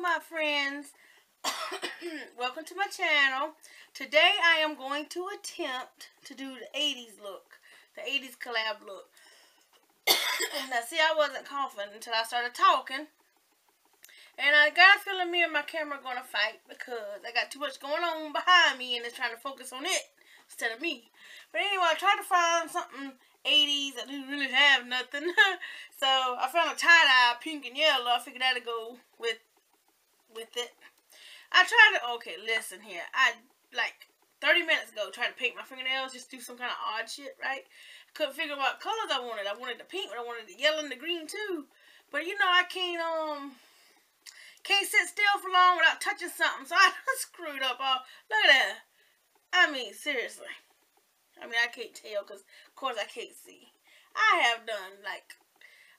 my friends. Welcome to my channel. Today I am going to attempt to do the 80s look. The 80s collab look. now see I wasn't coughing until I started talking. And I got a feeling me and my camera to fight because I got too much going on behind me and it's trying to focus on it instead of me. But anyway, I tried to find something 80s. I didn't really have nothing. so I found a tie-dye, pink and yellow. I figured that'd go with with it. I tried to, okay, listen here. I, like, 30 minutes ago, tried to paint my fingernails, just do some kind of odd shit, right? Couldn't figure out what colors I wanted. I wanted the pink, but I wanted the yellow and the green, too. But, you know, I can't, um, can't sit still for long without touching something, so I screwed up all. Look at that. I mean, seriously. I mean, I can't tell because, of course, I can't see. I have done, like,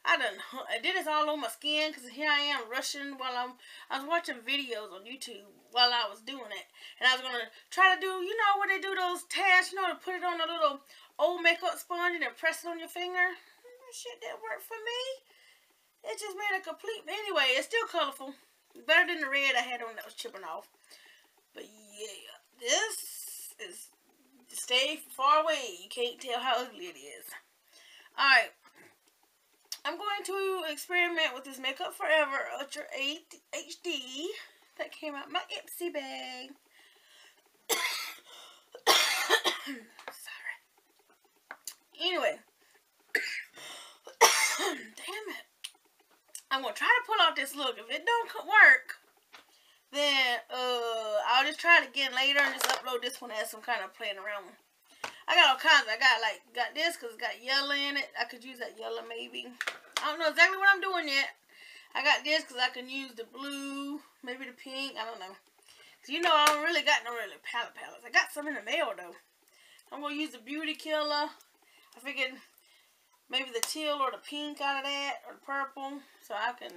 I done, I did this all on my skin because here I am rushing while I'm, I was watching videos on YouTube while I was doing it. And I was going to try to do, you know, where they do those tasks, you know, to put it on a little old makeup sponge and then press it on your finger. Shit didn't work for me. It just made a complete, anyway, it's still colorful. Better than the red I had on that was chipping off. But yeah, this is stay far away. You can't tell how ugly it is. Alright. I'm going to experiment with this Makeup Forever Ultra 8 HD that came out my Ipsy bag. Sorry. Anyway. Damn it. I'm going to try to pull off this look. If it don't work, then uh, I'll just try it again later and just upload this one as some kind of playing around. I got all kinds. I got like got this because it's got yellow in it. I could use that yellow maybe. I don't know exactly what I'm doing yet. I got this because I can use the blue, maybe the pink. I don't know. Cause you know I don't really got no really palette palettes. I got some in the mail though. I'm gonna use the Beauty Killer. I figured maybe the teal or the pink out of that or the purple, so I can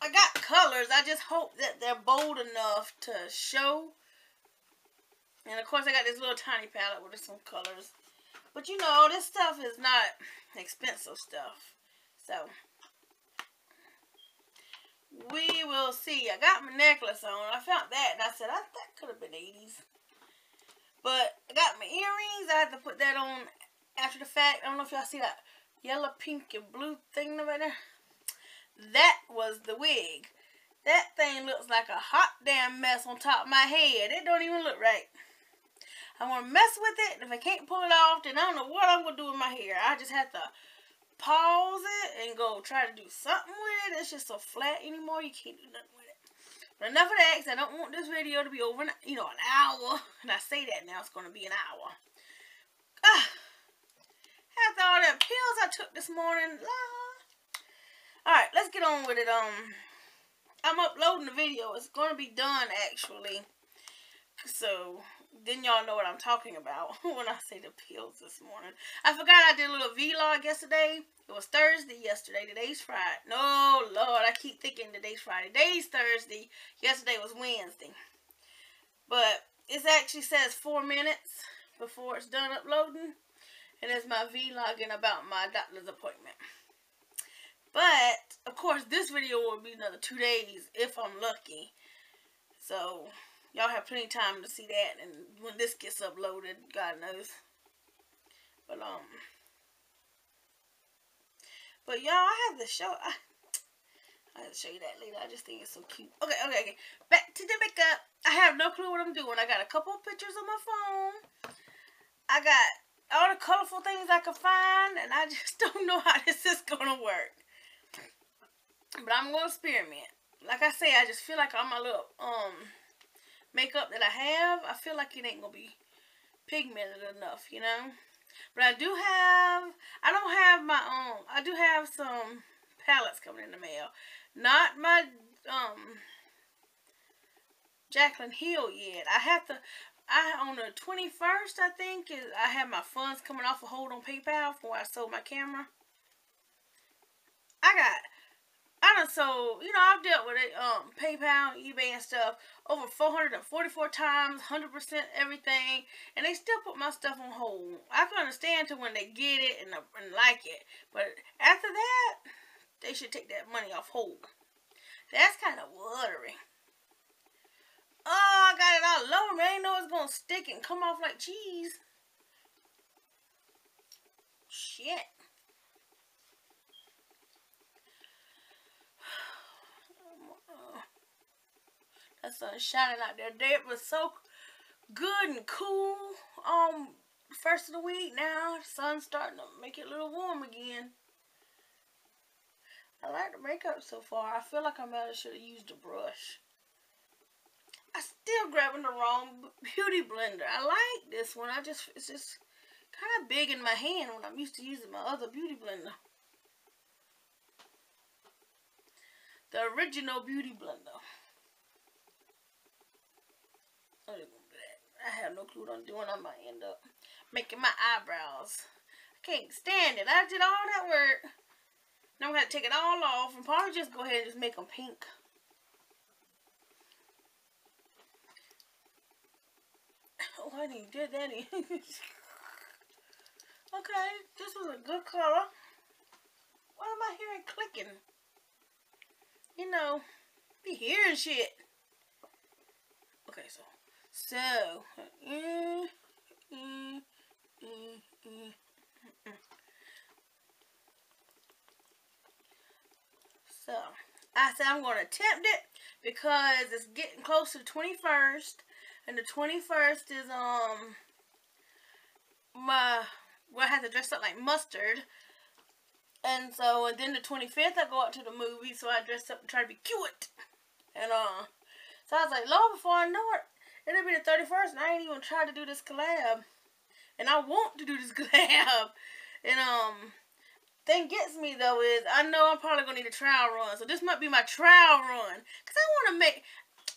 I got colors. I just hope that they're bold enough to show. And of course I got this little tiny palette with some colors. But you know, this stuff is not expensive stuff. So, we will see. I got my necklace on. I found that and I said, I, that could have been 80s. But I got my earrings. I had to put that on after the fact. I don't know if y'all see that yellow, pink, and blue thing over there. That was the wig. That thing looks like a hot damn mess on top of my head. It don't even look right. I want to mess with it. And If I can't pull it off, then I don't know what I'm going to do with my hair. I just have to pause it and go try to do something with it. It's just so flat anymore. You can't do nothing with it. But enough of that, because I don't want this video to be over, you know, an hour. And I say that now, it's going to be an hour. Ah, after all that pills I took this morning, Alright, let's get on with it. Um, I'm uploading the video. It's going to be done, actually. So, then y'all know what I'm talking about when I say the pills this morning. I forgot I did a little vlog yesterday. It was Thursday yesterday. Today's Friday. No, Lord, I keep thinking today's Friday. Today's Thursday. Yesterday was Wednesday. But it actually says four minutes before it's done uploading. And it's my vlogging about my doctor's appointment. But, of course, this video will be another two days if I'm lucky. So, y'all have plenty of time to see that. And when this gets uploaded, God knows. But, um... But, y'all, I have the show... I, I have to show you that later. I just think it's so cute. Okay, okay, okay. Back to the makeup. I have no clue what I'm doing. I got a couple of pictures on my phone. I got all the colorful things I could find. And I just don't know how this is going to work. But I'm going to experiment. Like I say, I just feel like all my little um makeup that I have, I feel like it ain't going to be pigmented enough, you know. But I do have, I don't have my own, I do have some palettes coming in the mail. Not my um Jaclyn Hill yet. I have to, I on the 21st, I think, is I have my funds coming off a hold on PayPal for I sold my camera. I got I done sold, you know, I've dealt with it, um, PayPal, eBay and stuff over 444 times, 100% everything, and they still put my stuff on hold. I can understand to when they get it and, and like it, but after that, they should take that money off hold. That's kind of watery. Oh, I got it all low. Man, I know it's going to stick and come off like cheese. Shit. That sun shining out there. It was so good and cool. Um, first of the week now. Sun's starting to make it a little warm again. I like the makeup so far. I feel like I might have should have used a brush. I still grabbing the wrong beauty blender. I like this one. I just it's just kind of big in my hand when I'm used to using my other beauty blender. The original beauty blender. I have no clue what I'm doing. I might end up making my eyebrows. I can't stand it. I did all that work. Now I'm to take it all off and probably just go ahead and just make them pink. Oh, I didn't did that. okay, this was a good color. Why am I hearing clicking? You know, be hearing shit. Okay, so so, mm, mm, mm, so I said I'm going to attempt it because it's getting close to the 21st, and the 21st is um my where I have to dress up like mustard. And so, and then the 25th, I go out to the movie, so I dress up and try to be cute. And, uh, so I was like, Lord, before I know it, It'll be the 31st and I ain't even tried to do this collab. And I want to do this collab. And, um, thing gets me, though, is I know I'm probably going to need a trial run. So this might be my trial run. Because I want to make,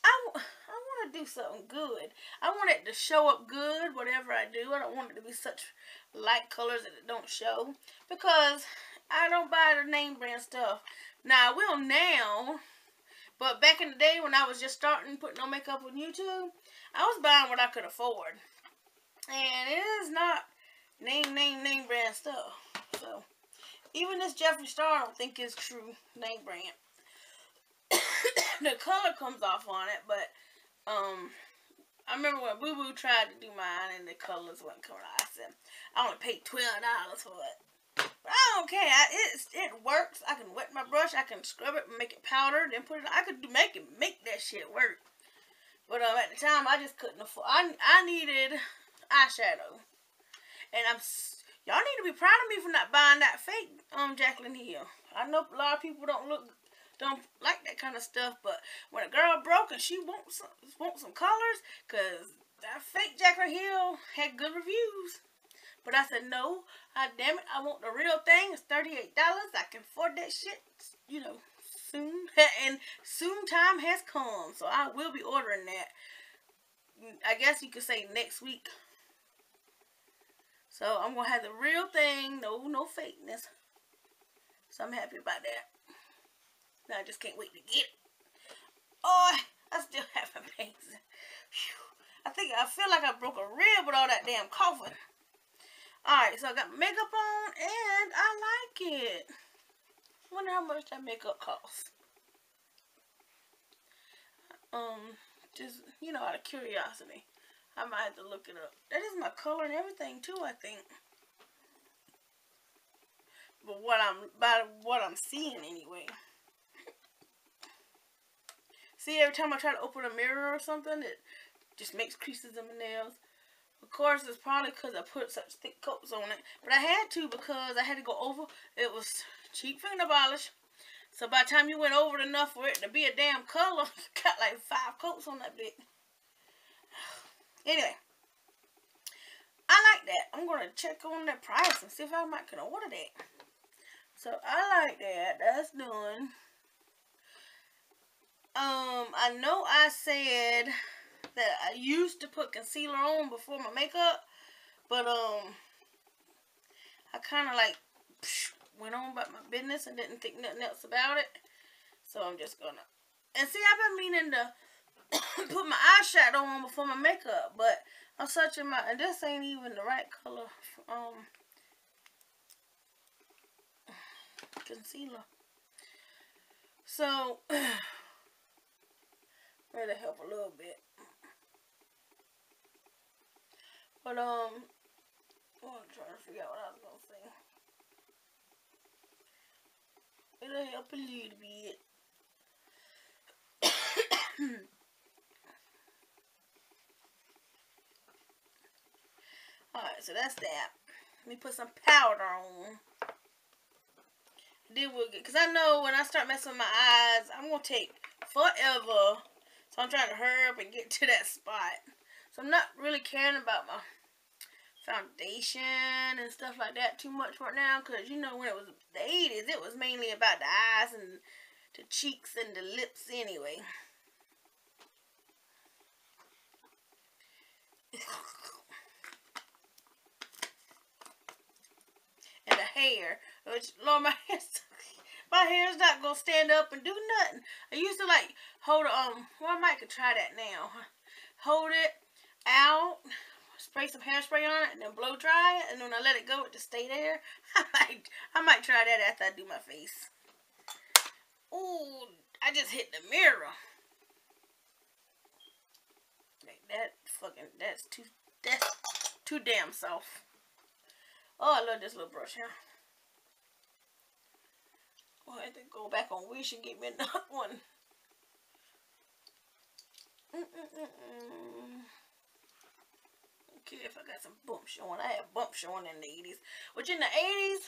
I, I want to do something good. I want it to show up good, whatever I do. I don't want it to be such light colors that it don't show. Because I don't buy the name brand stuff. Now, I will now. But back in the day when I was just starting putting on makeup on YouTube, I was buying what I could afford. And it is not name, name, name brand stuff. So, even this Jeffree Star I don't think is true name brand. the color comes off on it, but, um, I remember when Boo Boo tried to do mine and the colors wasn't coming out. I said, I only paid $12 for it. But I don't care. I, it, it works. I can wet my brush. I can scrub it make it powder. Then put it. I could make it make that shit work. But um, at the time, I just couldn't afford. I I needed eyeshadow, and I'm y'all need to be proud of me for not buying that fake um Jaclyn Hill. I know a lot of people don't look don't like that kind of stuff, but when a girl broke and she wants some, wants some colors, cause that fake Jaclyn Hill had good reviews. But I said no, I damn it, I want the real thing. It's thirty eight dollars. I can afford that shit. You know, soon. and soon time has come. So I will be ordering that. I guess you could say next week. So I'm going to have the real thing. No, no fakeness. So I'm happy about that. Now I just can't wait to get it. Oh, I still have my pains. I think I feel like I broke a rib with all that damn coughing. Alright, so I got makeup on and I like it wonder how much that makeup costs. Um, just, you know, out of curiosity. I might have to look it up. That is my color and everything, too, I think. But what I'm, by what I'm seeing, anyway. See, every time I try to open a mirror or something, it just makes creases in my nails. Of course, it's probably because I put such thick coats on it. But I had to because I had to go over. It was cheap finger polish. So by the time you went over enough for it to be a damn color, got like five coats on that bit. Anyway, I like that. I'm going to check on that price and see if I might can order that. So I like that. That's done. Um, I know I said that I used to put concealer on before my makeup, but um, I kind of like went on about my business and didn't think nothing else about it. So I'm just gonna, and see, I've been meaning to put my eyeshadow on before my makeup, but I'm searching my, and this ain't even the right color, um, concealer. So, That'll help a little bit. But, um, I'm trying to figure out what I was going to say. It'll help a little bit. Alright, so that's that. Let me put some powder on. Then we'll get, because I know when I start messing with my eyes, I'm going to take forever. So I'm trying to hurry up and get to that spot. So I'm not really caring about my foundation and stuff like that too much right now. Because, you know, when it was the 80s, it was mainly about the eyes and the cheeks and the lips anyway. and the hair. Which, Lord, my hair's, my hair's not to stand up and do nothing. I used to, like, hold, um, well, I might could try that now. Hold it out, spray some hairspray on it, and then blow dry it, and then I let it go, it just stay there. I might, I might try that after I do my face. Ooh, I just hit the mirror. Like that fucking, that's too, that's too damn soft. Oh, I love this little brush here. Oh, I have to go back on Wish and get me another one. Mm -mm -mm okay if I got some bump showing. I had bump showing in the 80s. Which in the 80s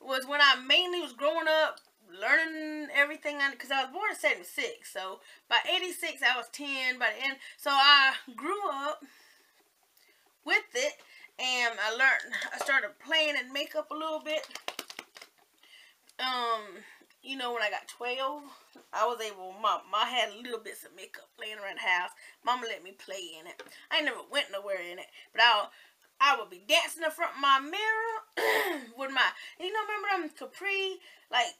was when I mainly was growing up, learning everything. Because I was born in 76. So by 86, I was 10. By the end, so I grew up with it. And I learned, I started playing in makeup a little bit. Um, you know, when I got 12, I was able, my, mom, I had little bits of makeup laying around the house. Mama let me play in it. I never went nowhere in it. But I I would be dancing in front of my mirror with my, you know, remember them capri, like,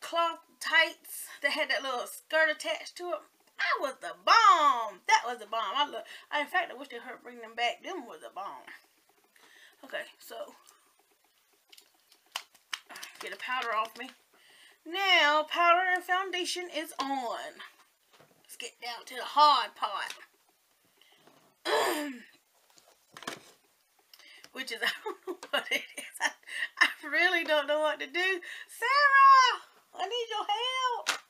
cloth tights that had that little skirt attached to it? I was the bomb. That was the bomb. I look. I, in fact, I wish they heard bring them back. Them was the bomb. Okay, so get the powder off me. Now, powder and foundation is on. Let's get down to the hard part. Which is, I don't know what it is. I, I really don't know what to do. Sarah, I need your help.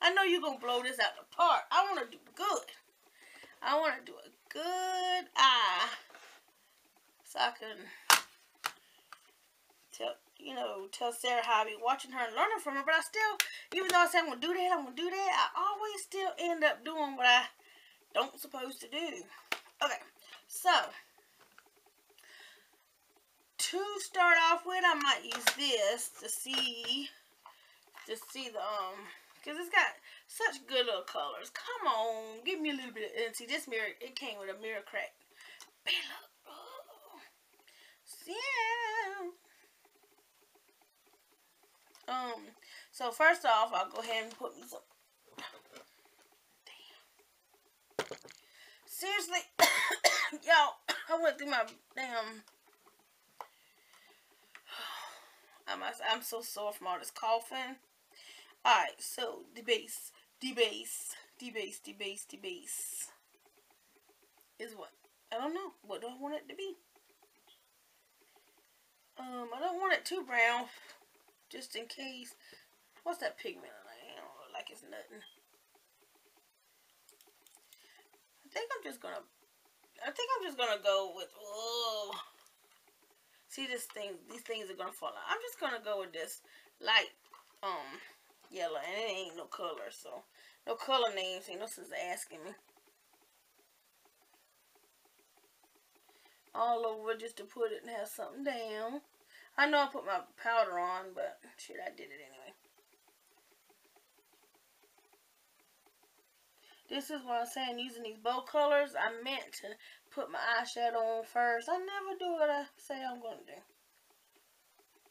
I know you're going to blow this out the park. I want to do good. I want to do a good eye. So I can you know, tell Sarah how I be watching her and learning from her. But I still, even though I say I'm going to do that, I'm going to do that, I always still end up doing what I don't supposed to do. Okay, so, to start off with, I might use this to see, to see the, um, because it's got such good little colors. Come on, give me a little bit of, and see, this mirror, it came with a mirror crack. Bella, oh, yeah. Um, so first off, I'll go ahead and put me some. Damn. Seriously, y'all, I went through my damn. I'm I'm so sore from all this coughing. All right, so the base, the base, the base, the base, the base is what I don't know. What do I want it to be? Um, I don't want it too brown. Just in case. What's that pigment? I don't look like it's nothing. I think I'm just gonna I think I'm just gonna go with oh see this thing these things are gonna fall out. I'm just gonna go with this light um yellow and it ain't no color so no color names ain't no sense asking me. All over just to put it and have something down. I know I put my powder on, but shit, I did it anyway. This is what I'm saying, using these bow colors. I meant to put my eyeshadow on first. I never do what I say I'm going to do.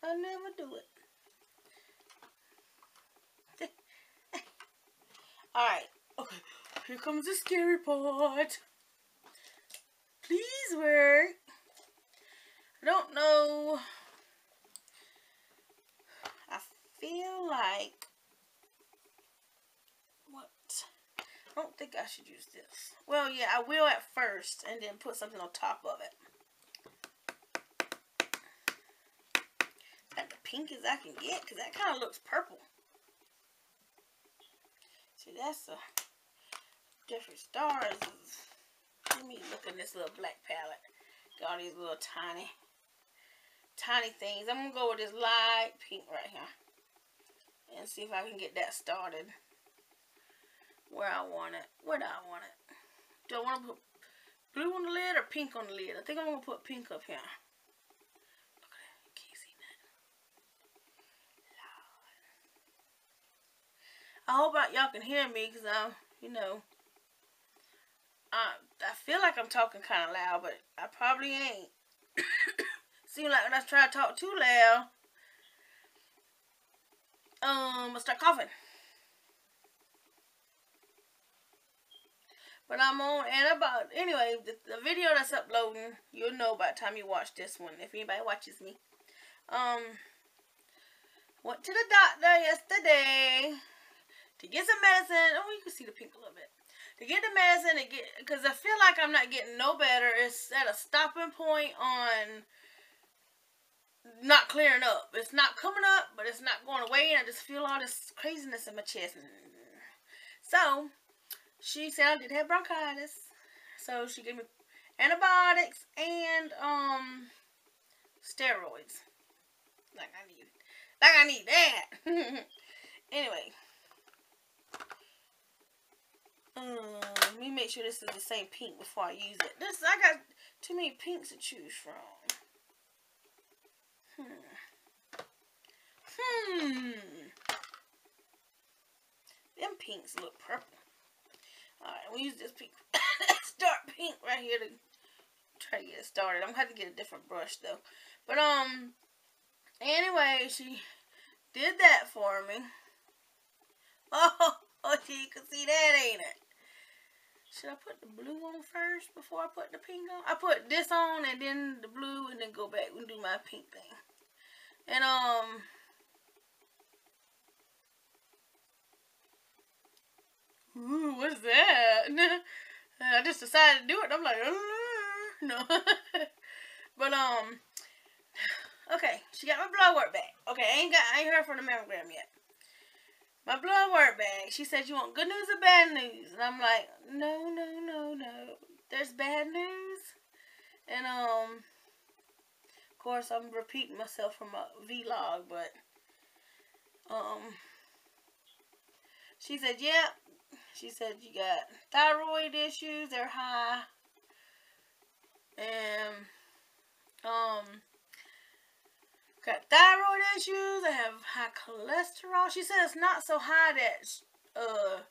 I never do it. Alright, okay. Here comes the scary part. Please work. I don't know feel like what I don't think I should use this. Well, yeah, I will at first and then put something on top of it. Got the pink as I can get because that kind of looks purple. See, that's a different stars. Let me look in this little black palette. Got all these little tiny, tiny things. I'm going to go with this light pink right here. And see if I can get that started where I want it. Where do I want it? Do I want to put blue on the lid or pink on the lid? I think I'm going to put pink up here. Look at that. Can't see that. I hope y'all can hear me because I'm, you know, I, I feel like I'm talking kind of loud, but I probably ain't. Seems like when I try to talk too loud, um, I start coughing. But I'm on and about anyway, the, the video that's uploading, you'll know by the time you watch this one, if anybody watches me. Um went to the doctor yesterday to get some medicine. Oh, you can see the pink a little bit. To get the medicine to get because I feel like I'm not getting no better. It's at a stopping point on not clearing up. It's not coming up, but it's not going away. And I just feel all this craziness in my chest. So, she said I did have bronchitis. So she gave me antibiotics and um steroids. Like I need like I need that. anyway. Um, let me make sure this is the same pink before I use it. This I got too many pinks to choose from. Hmm. Hmm. Them pinks look purple. Alright, we'll use this pink, start pink right here to try to get it started. I'm going to have to get a different brush though. But, um, anyway, she did that for me. Oh, oh, you can see that, ain't it? Should I put the blue on first before I put the pink on? I put this on and then the blue and then go back and do my pink thing. And, um, ooh, what's that? I just decided to do it. I'm like, uh, no. but, um, okay, she got my blood work back. Okay, I ain't got, I ain't heard from the mammogram yet. My blood work back. She said, you want good news or bad news? And I'm like, no, no, no, no. There's bad news. And, um, course, I'm repeating myself from a vlog, but, um, she said, yeah, she said you got thyroid issues, they're high. And um got thyroid issues, I have high cholesterol. She said it's not so high that uh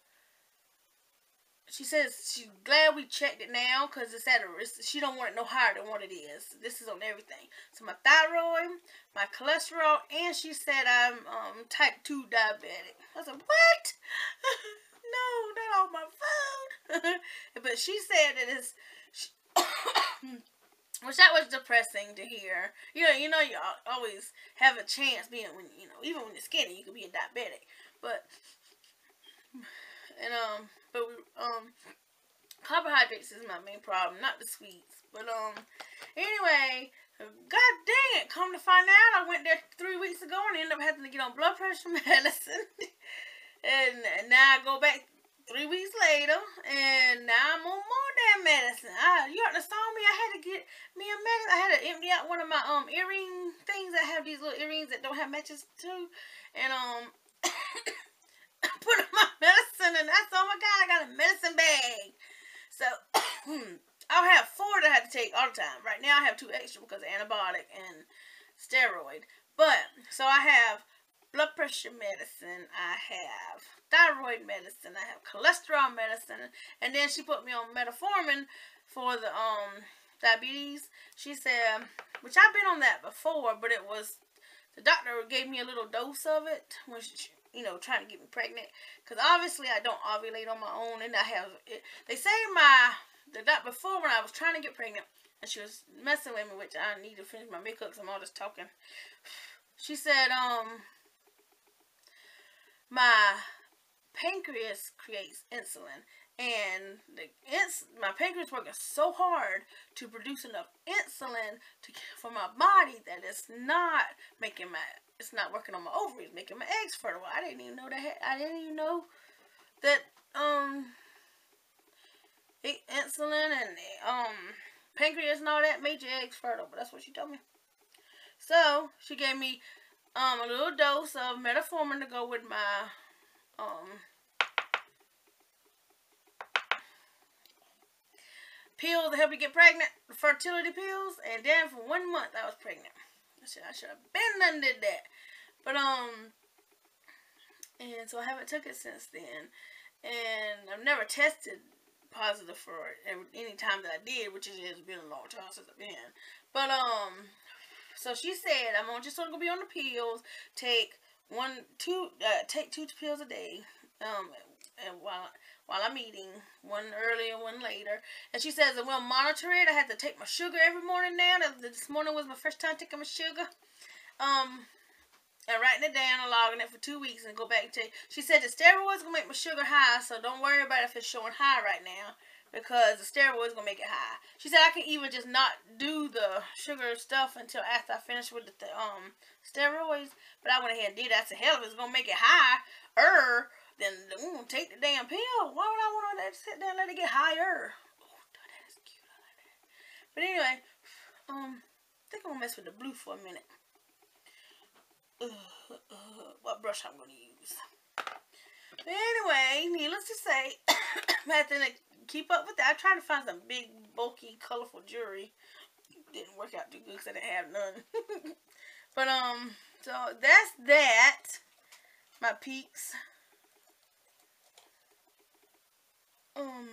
she says she's glad we checked it now because it's at a risk. She don't want it no higher than what it is. This is on everything. So my thyroid, my cholesterol, and she said I'm um, type 2 diabetic. I said, what? no, not all my food. but she said it is, She, which that was depressing to hear. You know, you know, you always have a chance being when you know, even when you're skinny, you could be a diabetic. But and um, but um, carbohydrates is my main problem, not the sweets. But um, anyway. God dang it, come to find out, I went there three weeks ago and ended up having to get on blood pressure medicine. And now I go back three weeks later, and now I'm on more damn medicine. I, you ought to saw me. I had to get me a medicine. I had to empty out one of my um earring things. I have these little earrings that don't have matches too, and um put on my medicine, and that's oh my god, I got a medicine bag. So I'll have four that I have to take all the time. Right now I have two extra because antibiotic and steroid. But so I have blood pressure medicine. I have thyroid medicine. I have cholesterol medicine. And then she put me on metformin for the um diabetes. She said, which I've been on that before, but it was, the doctor gave me a little dose of it when she, you know, trying to get me pregnant. Because obviously I don't ovulate on my own. And I have, it, they say my, the doctor, before when I was trying to get pregnant, and she was messing with me, which I need to finish my makeup because I'm all just talking. She said, um, my pancreas creates insulin and the ins my pancreas working so hard to produce enough insulin to for my body that it's not making my it's not working on my ovaries, making my eggs fertile. I didn't even know that. I didn't even know that um insulin and um pancreas and all that made your eggs fertile. But that's what she told me. So she gave me um a little dose of metformin to go with my um pills to help you get pregnant, fertility pills, and then for one month I was pregnant. I should I should have been done did that. But um and so I haven't took it since then. And I've never tested positive for it any time that I did, which has been a long time since I've been. But um so she said I'm going just gonna be on the pills, take one two uh, take two pills a day. Um and while while I'm eating, one earlier, one later. And she says, we'll monitor it. I had to take my sugar every morning now. This morning was my first time taking my sugar. Um, and writing it down and logging it for two weeks and go back and. She said the steroids to make my sugar high, so don't worry about if it's showing high right now because the steroids to make it high. She said I can even just not do the sugar stuff until after I finish with the, the um steroids. But I went ahead and did that. I said, hell, if it's going to make it high, er, then mm, take the damn pill. Why would I want to sit there and let it get higher? Oh, that is cute. I like that. But anyway, um, I think I'm gonna mess with the blue for a minute. Uh, uh, what brush I'm gonna use? But anyway, needless to say, I had to keep up with that. I tried to find some big, bulky, colorful jewelry. Didn't work out too good because I didn't have none. but um, so that's that. My peaks. Um,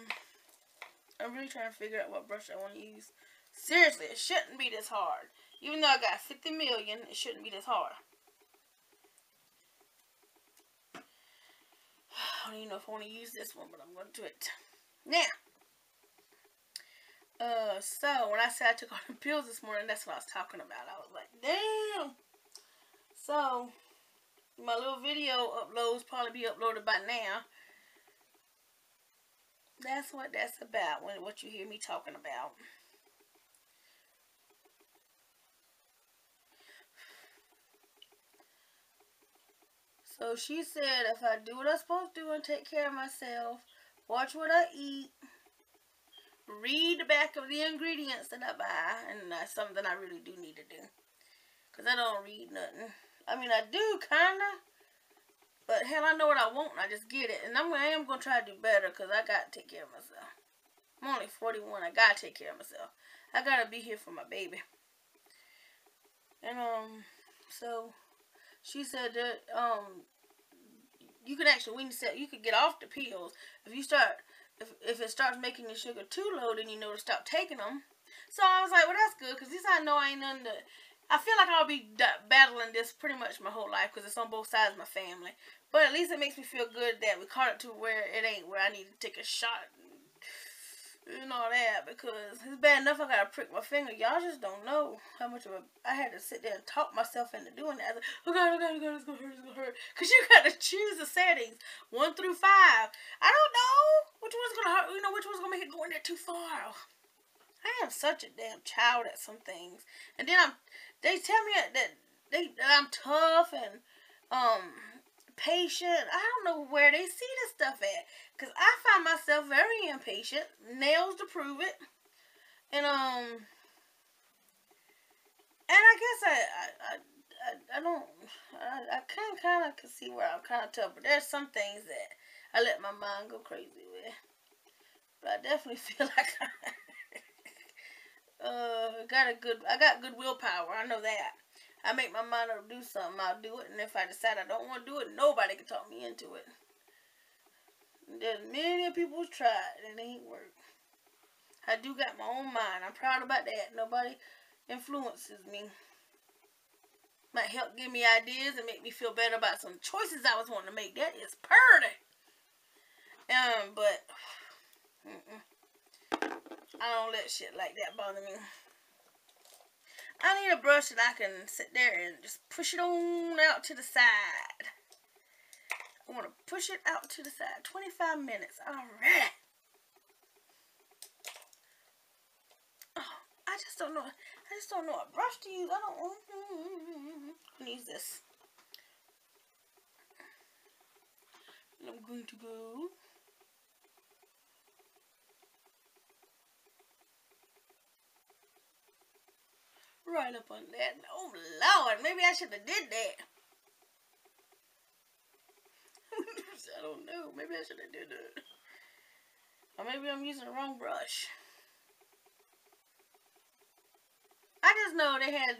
I'm really trying to figure out what brush I want to use. Seriously, it shouldn't be this hard. Even though I got 50 million, it shouldn't be this hard. I don't even know if I want to use this one, but I'm going to do it. Now, uh, so when I said I took all the pills this morning, that's what I was talking about. I was like, damn. So, my little video uploads probably be uploaded by now. That's what that's about, when what you hear me talking about. So she said if I do what I'm supposed to do and take care of myself, watch what I eat, read the back of the ingredients that I buy, and that's something I really do need to do. Because I don't read nothing. I mean, I do, kind of. But hell, I know what I want. I just get it. And I'm, I am going to try to do better because I got to take care of myself. I'm only 41. I got to take care of myself. I got to be here for my baby. And, um, so, she said that, um, you can actually, when you said, you could get off the pills. If you start, if, if it starts making your sugar too low, then you know to stop taking them. So I was like, well, that's good, because this I know I ain't to, I feel like I'll be battling this pretty much my whole life, because it's on both sides of my family. But at least it makes me feel good that we caught it to where it ain't where I need to take a shot and all that because it's bad enough I gotta prick my finger. Y'all just don't know how much of a I had to sit there and talk myself into doing that. Like, oh god, oh god, oh god, it's gonna hurt, it's gonna hurt. Cause you gotta choose the settings one through five. I don't know which one's gonna hurt. You know which one's gonna make it go in there too far. I am such a damn child at some things, and then I'm. They tell me that they that I'm tough and um patient. I don't know where they see this stuff at. Because I find myself very impatient. Nails to prove it. And, um... And I guess I... I, I, I, don't... I, I can kind of see where I'm kind of tough. But there's some things that I let my mind go crazy with. But I definitely feel like I... uh, got a good... I got good willpower. I know that. I make my mind up do something, I'll do it. And if I decide I don't want to do it, nobody can talk me into it. There's many people tried and it ain't work. I do got my own mind. I'm proud about that. Nobody influences me. Might help give me ideas and make me feel better about some choices I was wanting to make. That is purty. Um, but mm -mm. I don't let shit like that bother me. I need a brush that I can sit there and just push it on out to the side. I want to push it out to the side. 25 minutes. Alright. Oh, I just don't know. I just don't know what brush to use. I don't mm-hmm. want to use this. And I'm going to go Right up on that. Oh Lord, maybe I should have did that. I don't know. Maybe I should have did that. Or maybe I'm using the wrong brush. I just know they had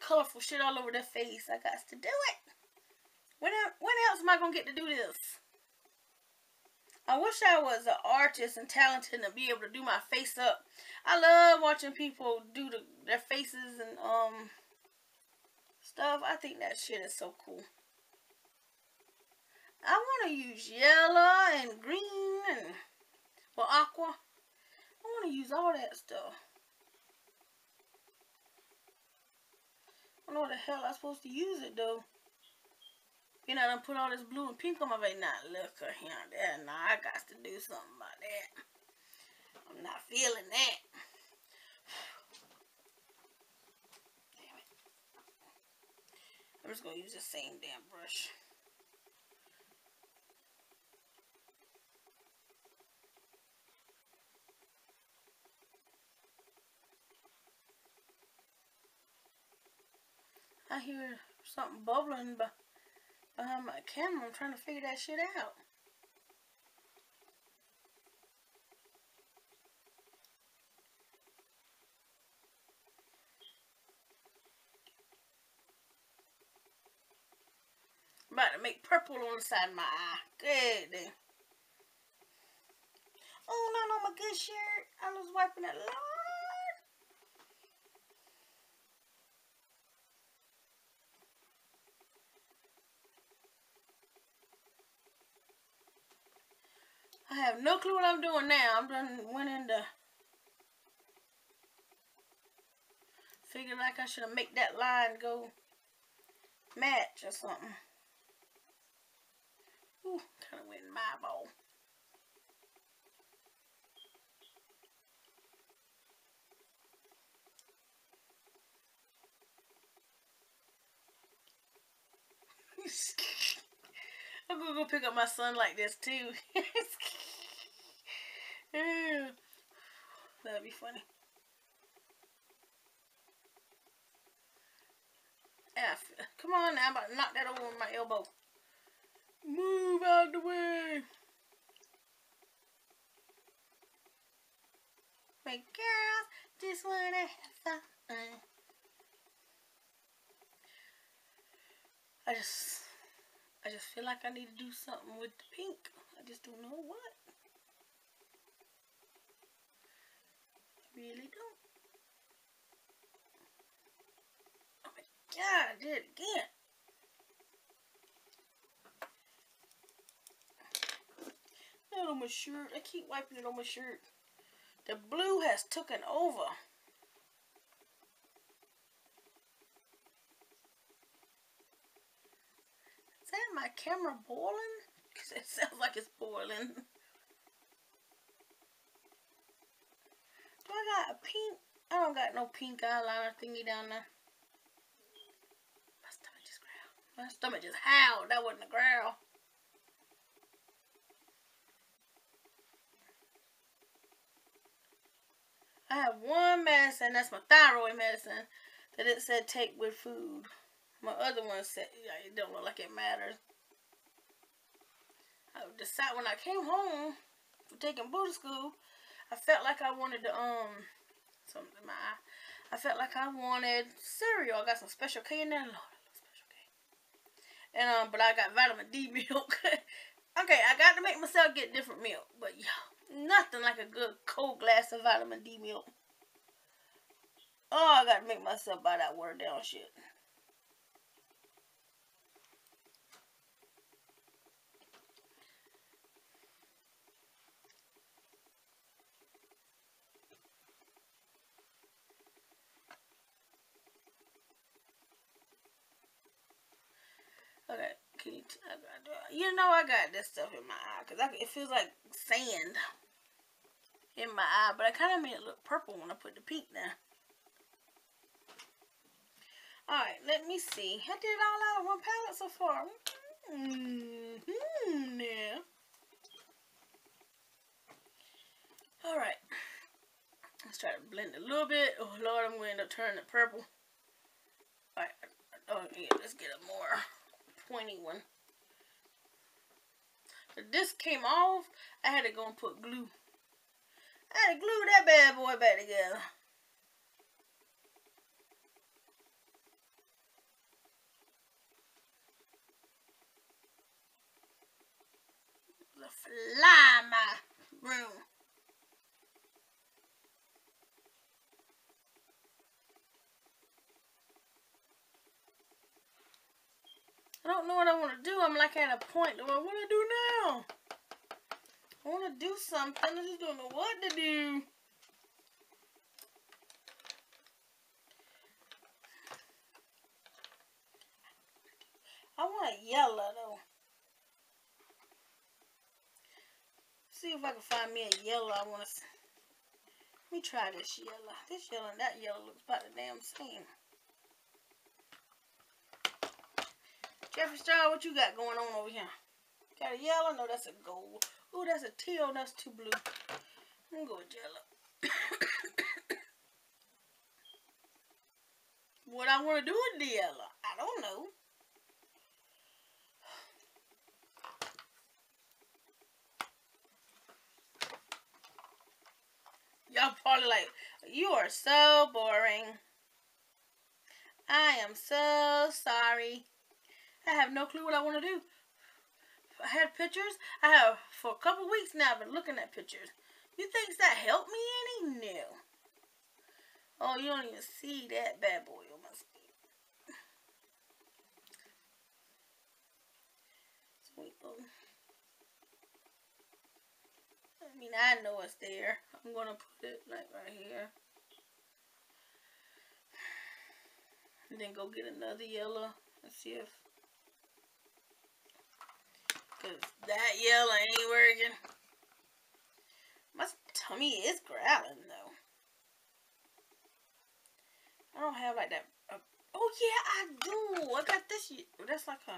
colorful shit all over their face. I got to do it. When, when else am I going to get to do this? I wish I was an artist and talented and be able to do my face up. I love watching people do the, their faces and um stuff. I think that shit is so cool. I want to use yellow and green and well aqua. I want to use all that stuff. I don't know what the hell I'm supposed to use it though. You know, I put all this blue and pink on my face. Now, look at him there. Now, I got to do something about that. I'm not feeling that. Damn it. I'm just going to use the same damn brush. I hear something bubbling, but Um, my camera. I'm trying to figure that shit out. About to make purple on the side of my eye. Good. Oh, not on my good shirt. I was wiping it. Lord. I have no clue what I'm doing now. I'm done went into figured like I should have make that line go match or something. Ooh, kind of went in my bowl. I'm gonna go pick up my son like this too. That'd be funny. F. Come on now, I'm about to knock that over with my elbow. Move out the way. My girls just wanna have fun. I just I just feel like I need to do something with the pink. I just don't know what. Really don't. Oh my god, I did it again. That on my shirt. I keep wiping it on my shirt. The blue has taken over. That my camera boiling? Because it sounds like it's boiling. Do I got a pink? I don't got no pink eyeliner thingy down there. My stomach just growled. My stomach just howled. That wasn't a growl. I have one medicine, that's my thyroid medicine, that it said take with food. My other one said, yeah, it don't look like it matters. I decided when I came home from taking to school, I felt like I wanted to, um, something in my eye. I felt like I wanted cereal. I got some Special K in there. Lord, Special K. And, um, but I got vitamin D milk. okay, I got to make myself get different milk. But, yo, nothing like a good cold glass of vitamin D milk. Oh, I got to make myself buy that watered down shit. Okay, can you? know I got this stuff in my eye because it feels like sand in my eye, but I kind of made it look purple when I put the pink there. Alright, let me see. I did it all out of one palette so far. Mm-hmm, yeah. Alright. Let's try to blend a little bit. Oh, Lord, I'm going to turning it purple. Alright. Oh, yeah, let's get a more pointy one. This came off, I had to go and put glue. I had to glue that bad boy back together. The fly my room. I don't know what I want to do. I'm like at a point. What do I do now? I want to do something. I just don't know what to do. I want yellow though. See if I can find me a yellow. I want to. Let me try this yellow. This yellow and that yellow looks about the damn same. Jeffree Star, what you got going on over here? Got a yellow? No, that's a gold. Oh, that's a teal. That's too blue. I'm going to go with yellow. what I want to do with the yellow? I don't know. Y'all probably like, you are so boring. I am so sorry. I have no clue what I want to do. I had pictures. I have, for a couple weeks now, I've been looking at pictures. You think that helped me any? No. Oh, you don't even see that bad boy on my skin. Sweet boy. I mean, I know it's there. I'm going to put it like right here. And then go get another yellow and see if Cause that yellow ain't working. My tummy is growling though. I don't have like that. Uh, oh yeah, I do. I got this. That's like a.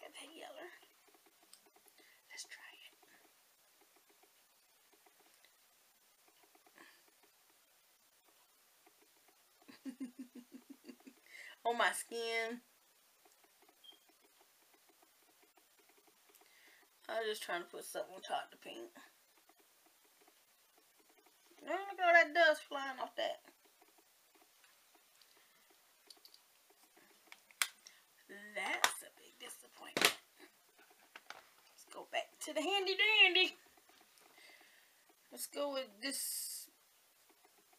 Got that yellow. Let's try it. On my skin. I was just trying to put something on top of the paint. All that dust flying off that. That's a big disappointment. Let's go back to the handy dandy. Let's go with this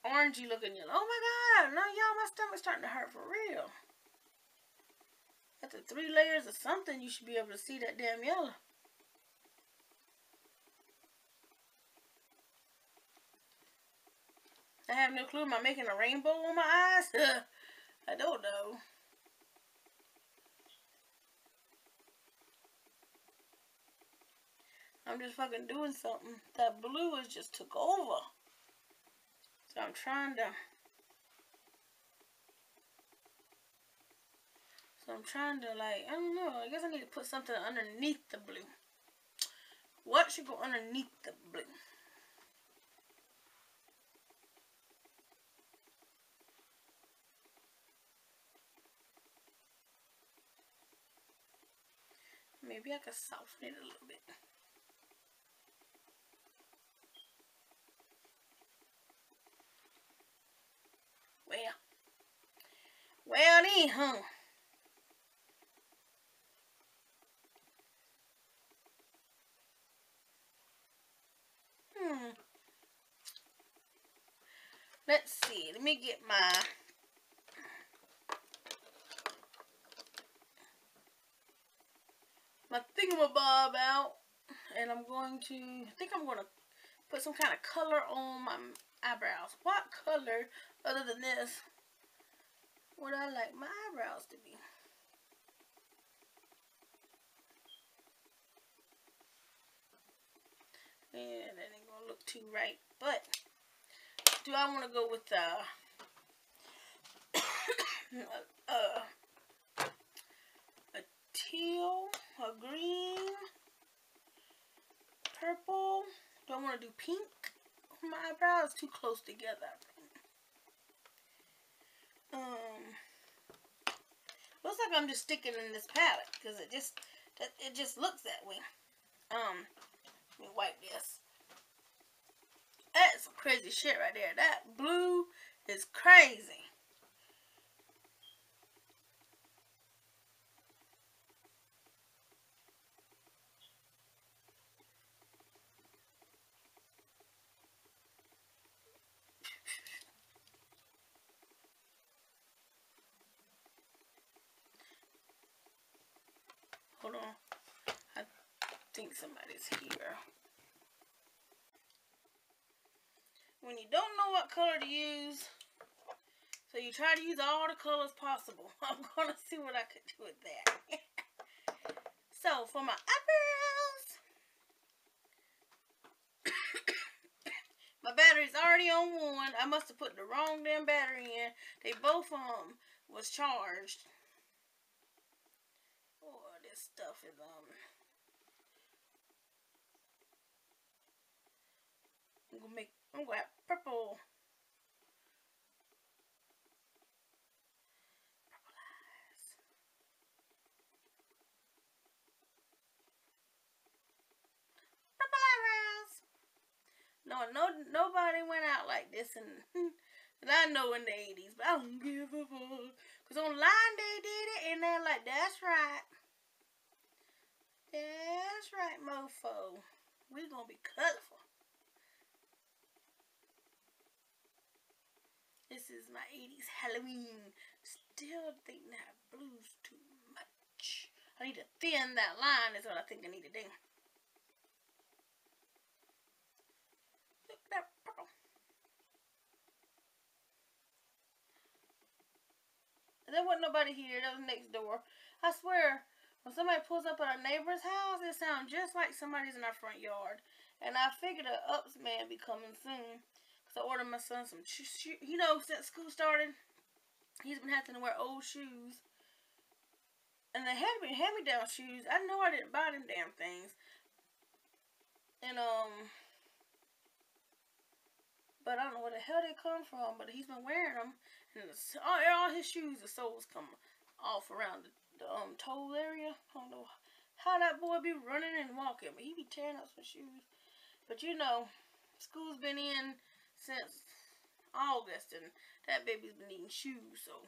orangey looking yellow. Oh my god, no y'all, my stomach's starting to hurt for real. After three layers of something, you should be able to see that damn yellow. I have no clue. Am I making a rainbow on my eyes? I don't know. I'm just fucking doing something. That blue is just took over. So I'm trying to... So I'm trying to like, I don't know. I guess I need to put something underneath the blue. What should go underneath the blue? Maybe I could soften it a little bit. Well, well then, huh? Hmm. Let's see. Let me get my my thingamabob out. And I'm going to, I think I'm going to put some kind of color on my eyebrows. What color, other than this, would I like my eyebrows to be? And that ain't gonna look too right. But do I want to go with uh uh, teal, a green, purple. Don't want to do pink. My eyebrows too close together. Um, looks like I'm just sticking in this palette because it just it just looks that way. Um, let me wipe this. That's some crazy shit right there. That blue is crazy. Hold on. I think somebody's here. When you don't know what color to use, so you try to use all the colors possible. I'm going to see what I could do with that. so, for my eyebrows, my battery's already on one. I must have put the wrong damn battery in. They both um was charged Oh, this stuff is um I'm gonna make I'm gonna have purple purple eyes purple eyebrows no no nobody went out like this and I know in the 80s but I don't give a fuck because online they did it and they're like that's right that's right, mofo. We're going to be colorful. This is my 80s Halloween. Still think that blue's too much. I need to thin that line is what I think I need to do. Look at that purple. There wasn't nobody here. That was next door. I swear, when somebody pulls up at a neighbor's house, it sounds just like somebody's in our front yard. And I figured an ups man be coming soon. Because I ordered my son some shoes. You know, since school started, he's been having to wear old shoes. And they had me hand-me-down shoes. I know I didn't buy them damn things. And, um... But I don't know where the hell they come from. But he's been wearing them. And all, all his shoes, the soles come off around the the um toe area. I don't know how that boy be running and walking, but he be tearing up some shoes. But you know, school's been in since August, and that baby's been eating shoes, so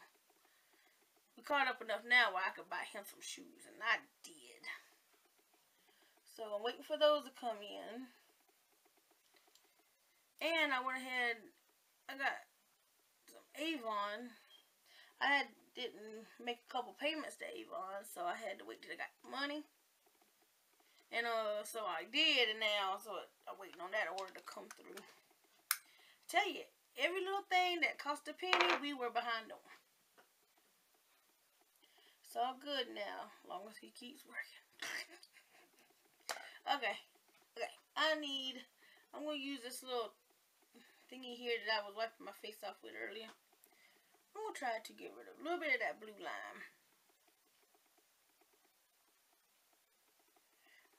we caught up enough now where I could buy him some shoes, and I did. So I'm waiting for those to come in. And I went ahead, I got Avon. I had didn't make a couple payments to Avon, so I had to wait till I got money. And uh, so I did, and now so I'm waiting on that order to come through. Tell you, every little thing that cost a penny, we were behind on. It's all good now, as long as he keeps working. okay, okay. I need. I'm gonna use this little thingy here that I was wiping my face off with earlier. I'm going to try to get rid of a little bit of that blue line.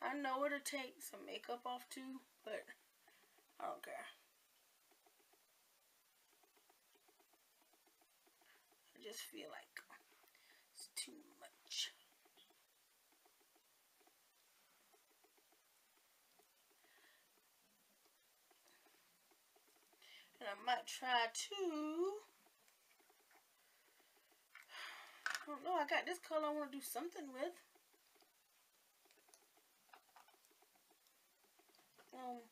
I know it'll take some makeup off too, but I don't care. I just feel like it's too much. And I might try to I don't know. I got this color I want to do something with. Um,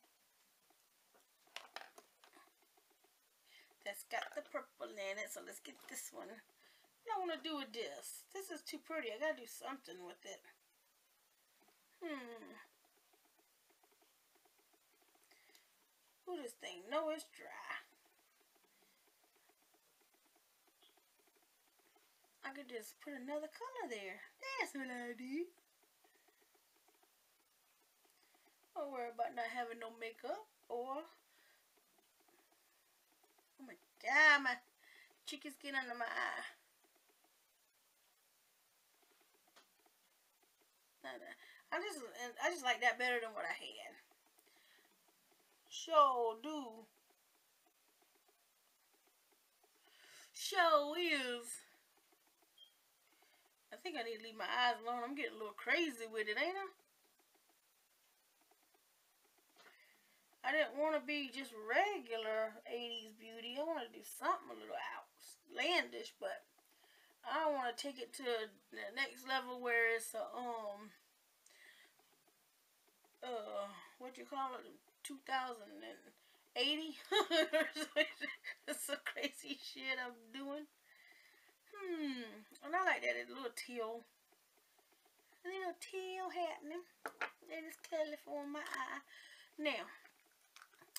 that's got the purple in it. So let's get this one. I want to do with this? This is too pretty. I got to do something with it. Hmm. Who this thing? No, it's dry. I could just put another color there. That's what I did. Don't worry about not having no makeup or... Oh my god, my cheek is getting under my eye. I just, I just like that better than what I had. Sure do. Show is. I think I need to leave my eyes alone. I'm getting a little crazy with it, ain't I? I didn't want to be just regular 80s beauty. I want to do something a little outlandish, but I want to take it to the next level where it's a, um, uh, what you call it, 2080? That's some crazy shit I'm doing. Hmm, and I like that, it's a little teal. A little teal happening. That is color for my eye. Now,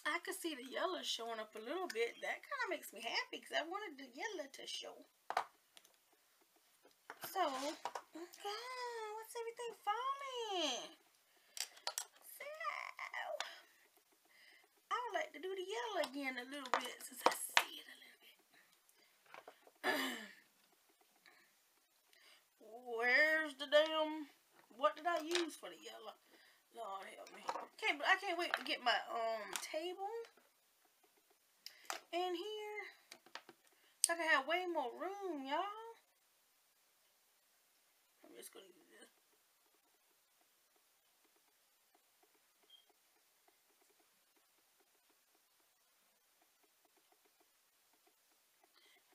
I could see the yellow showing up a little bit. That kind of makes me happy because I wanted the yellow to show. So, God, what's everything falling? So, I would like to do the yellow again a little bit since I see it a little bit. Where's the damn, what did I use for the yellow? Lord help me. Can't I can't wait to get my um table in here. So I can have way more room, y'all. I'm just gonna use this.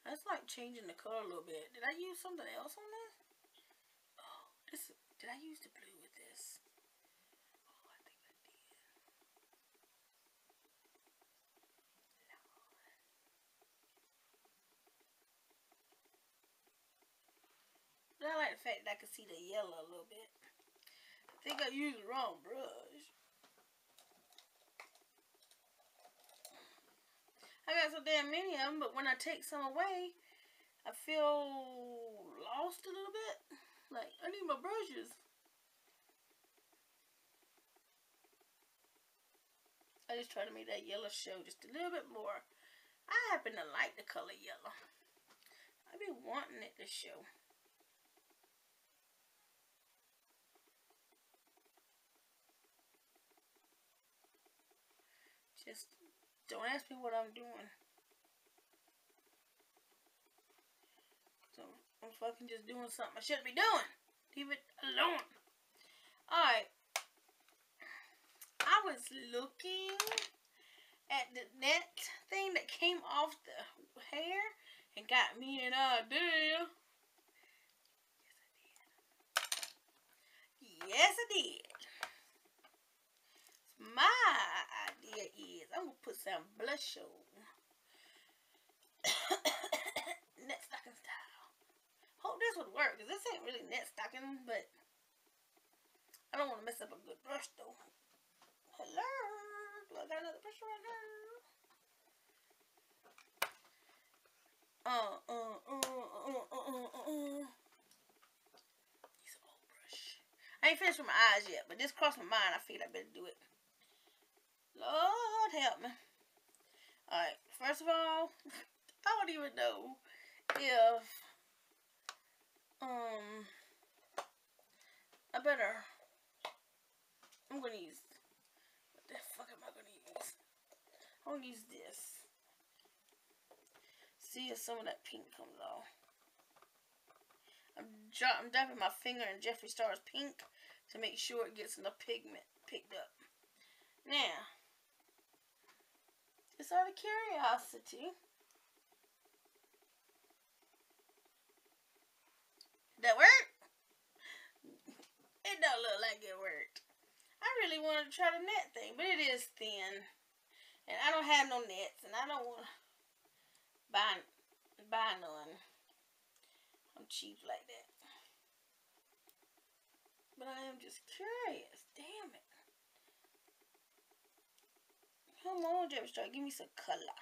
That's like changing the color a little bit. Did I use something else on this? Oh, did I use the blue with this? Oh, but I like the fact that I can see the yellow a little bit. I think I used the wrong brush. I got so damn many of them, but when I take some away, I feel lost a little bit. Like, I need my brushes. I just try to make that yellow show just a little bit more. I happen to like the color yellow. I've been wanting it to show. Just don't ask me what I'm doing. So I'm fucking just doing something I shouldn't be doing. Leave it alone. Alright. I was looking at the net thing that came off the hair and got me an idea. Yes, I did. Yes I did. My idea is I'm gonna put some blush on. net stocking style. Hope this would work, because this ain't really net stocking, but I don't want to mess up a good brush though. Hello? Do I got another brush right now? Uh, uh, uh, uh, uh, uh, uh, uh. Use an old brush. I ain't finished with my eyes yet, but this crossed my mind. I feel I better do it. Lord help me. Alright, first of all, I don't even know if, um, I better, I'm to use, what the fuck am I to use? I'm to use this. See if some of that pink comes off. I'm, I'm dabbing my finger in Jeffree Star's pink to make sure it gets enough pigment picked up. Now, just out of curiosity. That work? It don't look like it worked. I really wanted to try the net thing, but it is thin. And I don't have no nets, and I don't want to buy, buy none. I'm cheap like that. But I am just curious. Damn it. Come on, Jeffree Star, give me some color.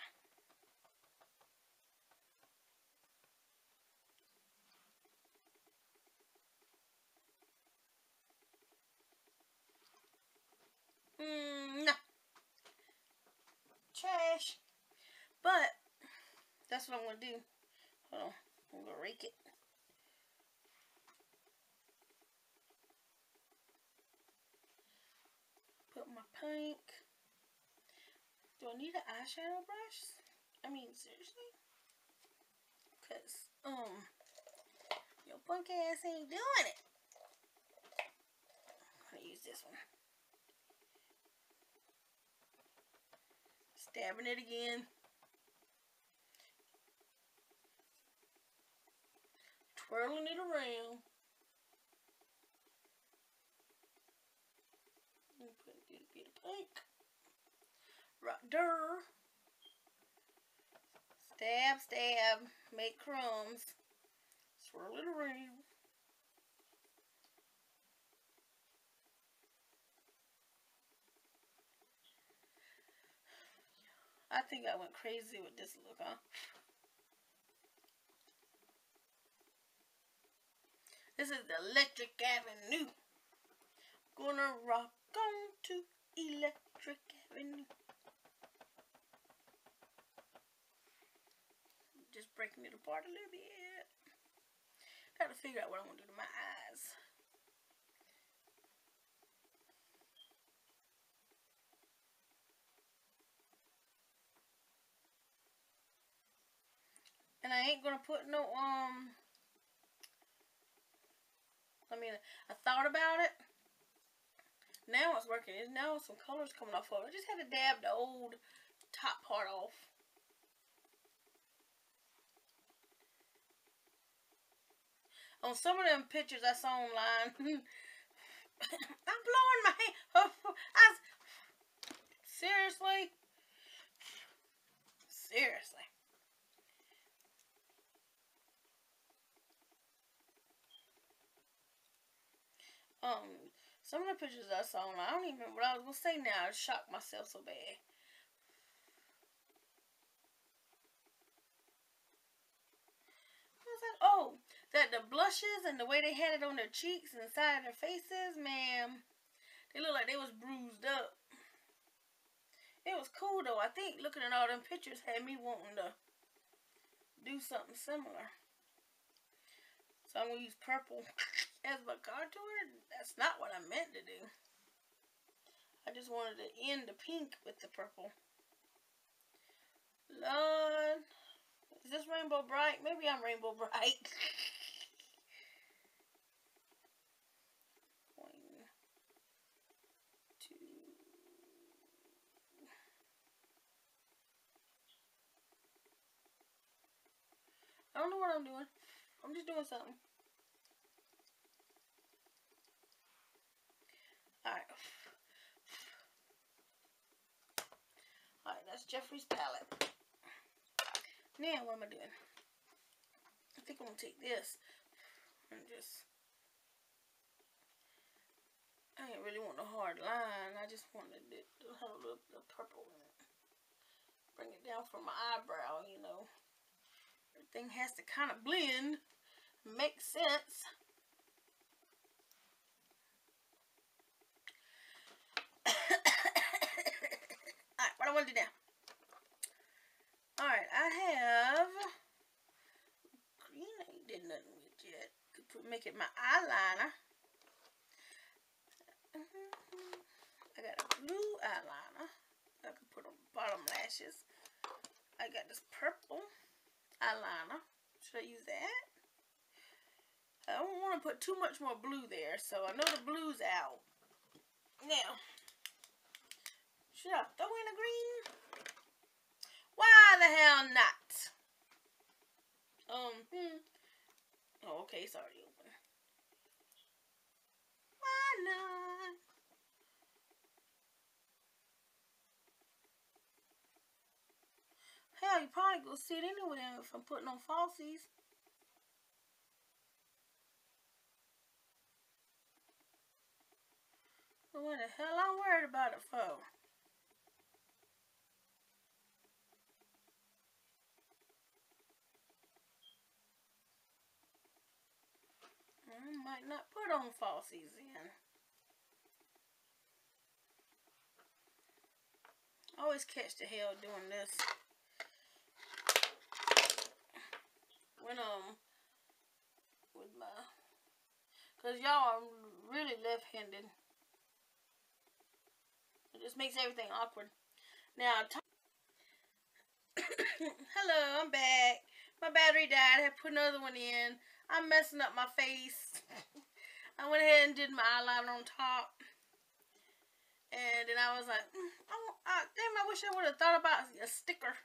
Mm, no. Trash. But, that's what I'm going to do. Hold on. I'm going to rake it. Put my pink. Do I need an eyeshadow brush? I mean, seriously? Because, um, your punk ass ain't doing it. I'm going to use this one. Stabbing it again. Twirling it around. And put a little bit of pink. Right there. Stab, stab. Make crumbs. Swirl it around. I think I went crazy with this look, huh? This is Electric Avenue. Gonna rock on to Electric Avenue. Just breaking it apart a little bit. Gotta figure out what I want to do to my eyes. And I ain't gonna put no, um, I mean, I thought about it. Now it's working. Now some colors coming off of it. I just had to dab the old top part off. On some of them pictures I saw online, I'm blowing my hand. I, seriously? Seriously. Um, some of the pictures I saw I don't even remember what I was going to say now. I shocked myself so bad. That? Oh, that the blushes and the way they had it on their cheeks and side of their faces, man, they look like they was bruised up. It was cool though. I think looking at all them pictures had me wanting to do something similar. So I'm going to use purple as my contour. That's not what I meant to do. I just wanted to end the pink with the purple. Lord. Is this Rainbow Brite? Maybe I'm Rainbow Brite. One, two. I don't know what I'm doing. I'm just doing something. Alright. Jeffree's palette. Now, what am I doing? I think I'm going to take this and just... I ain't really want a hard line. I just wanted it to have a little, little purple in it. Bring it down from my eyebrow, you know. Everything has to kind of blend, make sense. Alright, what I want to do now. Alright, I have green I ain't did nothing with yet. Could put, make it my eyeliner. Mm-hmm. I got a blue eyeliner. I can put on bottom lashes. I got this purple eyeliner. Should I use that? I don't want to put too much more blue there, so I know the blue's out. Now, should I throw in a green? Why the hell not? Um, hmm. Oh, okay, open. Why not? Hell, you probably go see it anyway if I'm putting on falsies. what the hell I'm worried about it for? I might not put on falsies in. Always catch the hell doing this. when um with my cause y'all are really left-handed. It just makes everything awkward. Now, hello, I'm back. My battery died. I had put another one in. I'm messing up my face. I went ahead and did my eyeliner on top. And then I was like, mm, oh, uh, damn, I wish I would have thought about a sticker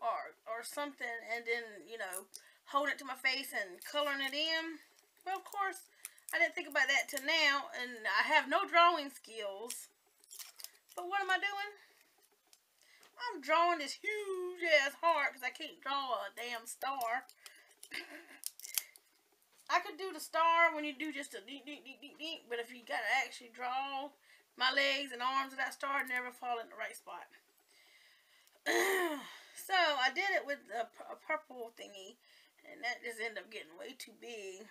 or or something and then, you know, holding it to my face and coloring it in. But of course, I didn't think about that till now, and I have no drawing skills. But what am I doing? I'm drawing this huge ass heart because I can't draw a damn star. I could do the star when you do just a deep, deep, deep, deep, but if you gotta actually draw my legs and arms of that star, never fall in the right spot. so I did it with a, a purple thingy, and that just ended up getting way too big.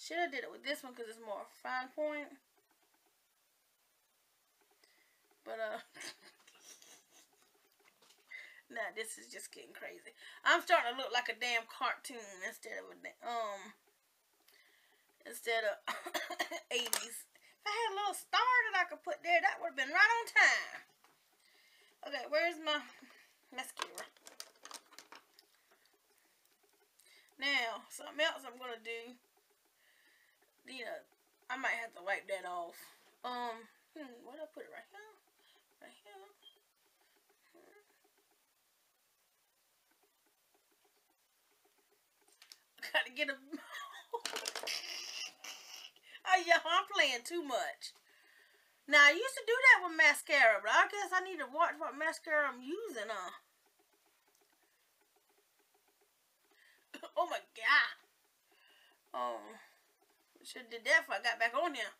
Should have did it with this one because it's more fine point. But, uh, nah, this is just getting crazy. I'm starting to look like a damn cartoon instead of a, um, instead of 80s. If I had a little star that I could put there, that would have been right on time. Okay, where's my mascara? Now, something else I'm going to do you know, I might have to wipe that off. Um, hmm, did I put it? Right here? Right here? Hmm. Gotta get a... oh, yeah, I'm playing too much. Now, I used to do that with mascara, but I guess I need to watch what mascara I'm using, huh? oh, my God. Oh, Should have did that before I got back on here.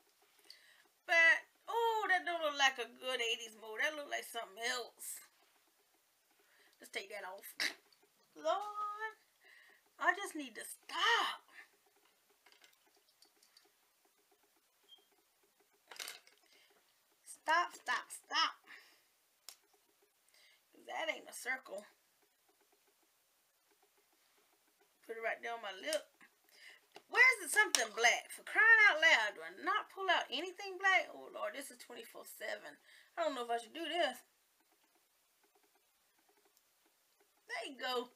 But, oh, that don't look like a good 80s mode. That look like something else. Let's take that off. Lord, I just need to stop. Stop, stop, stop. That ain't a circle. Put it right down my lip. Where's the something black? For crying out loud, do I not pull out anything black? Oh, Lord, this is 24-7. I don't know if I should do this. There you go.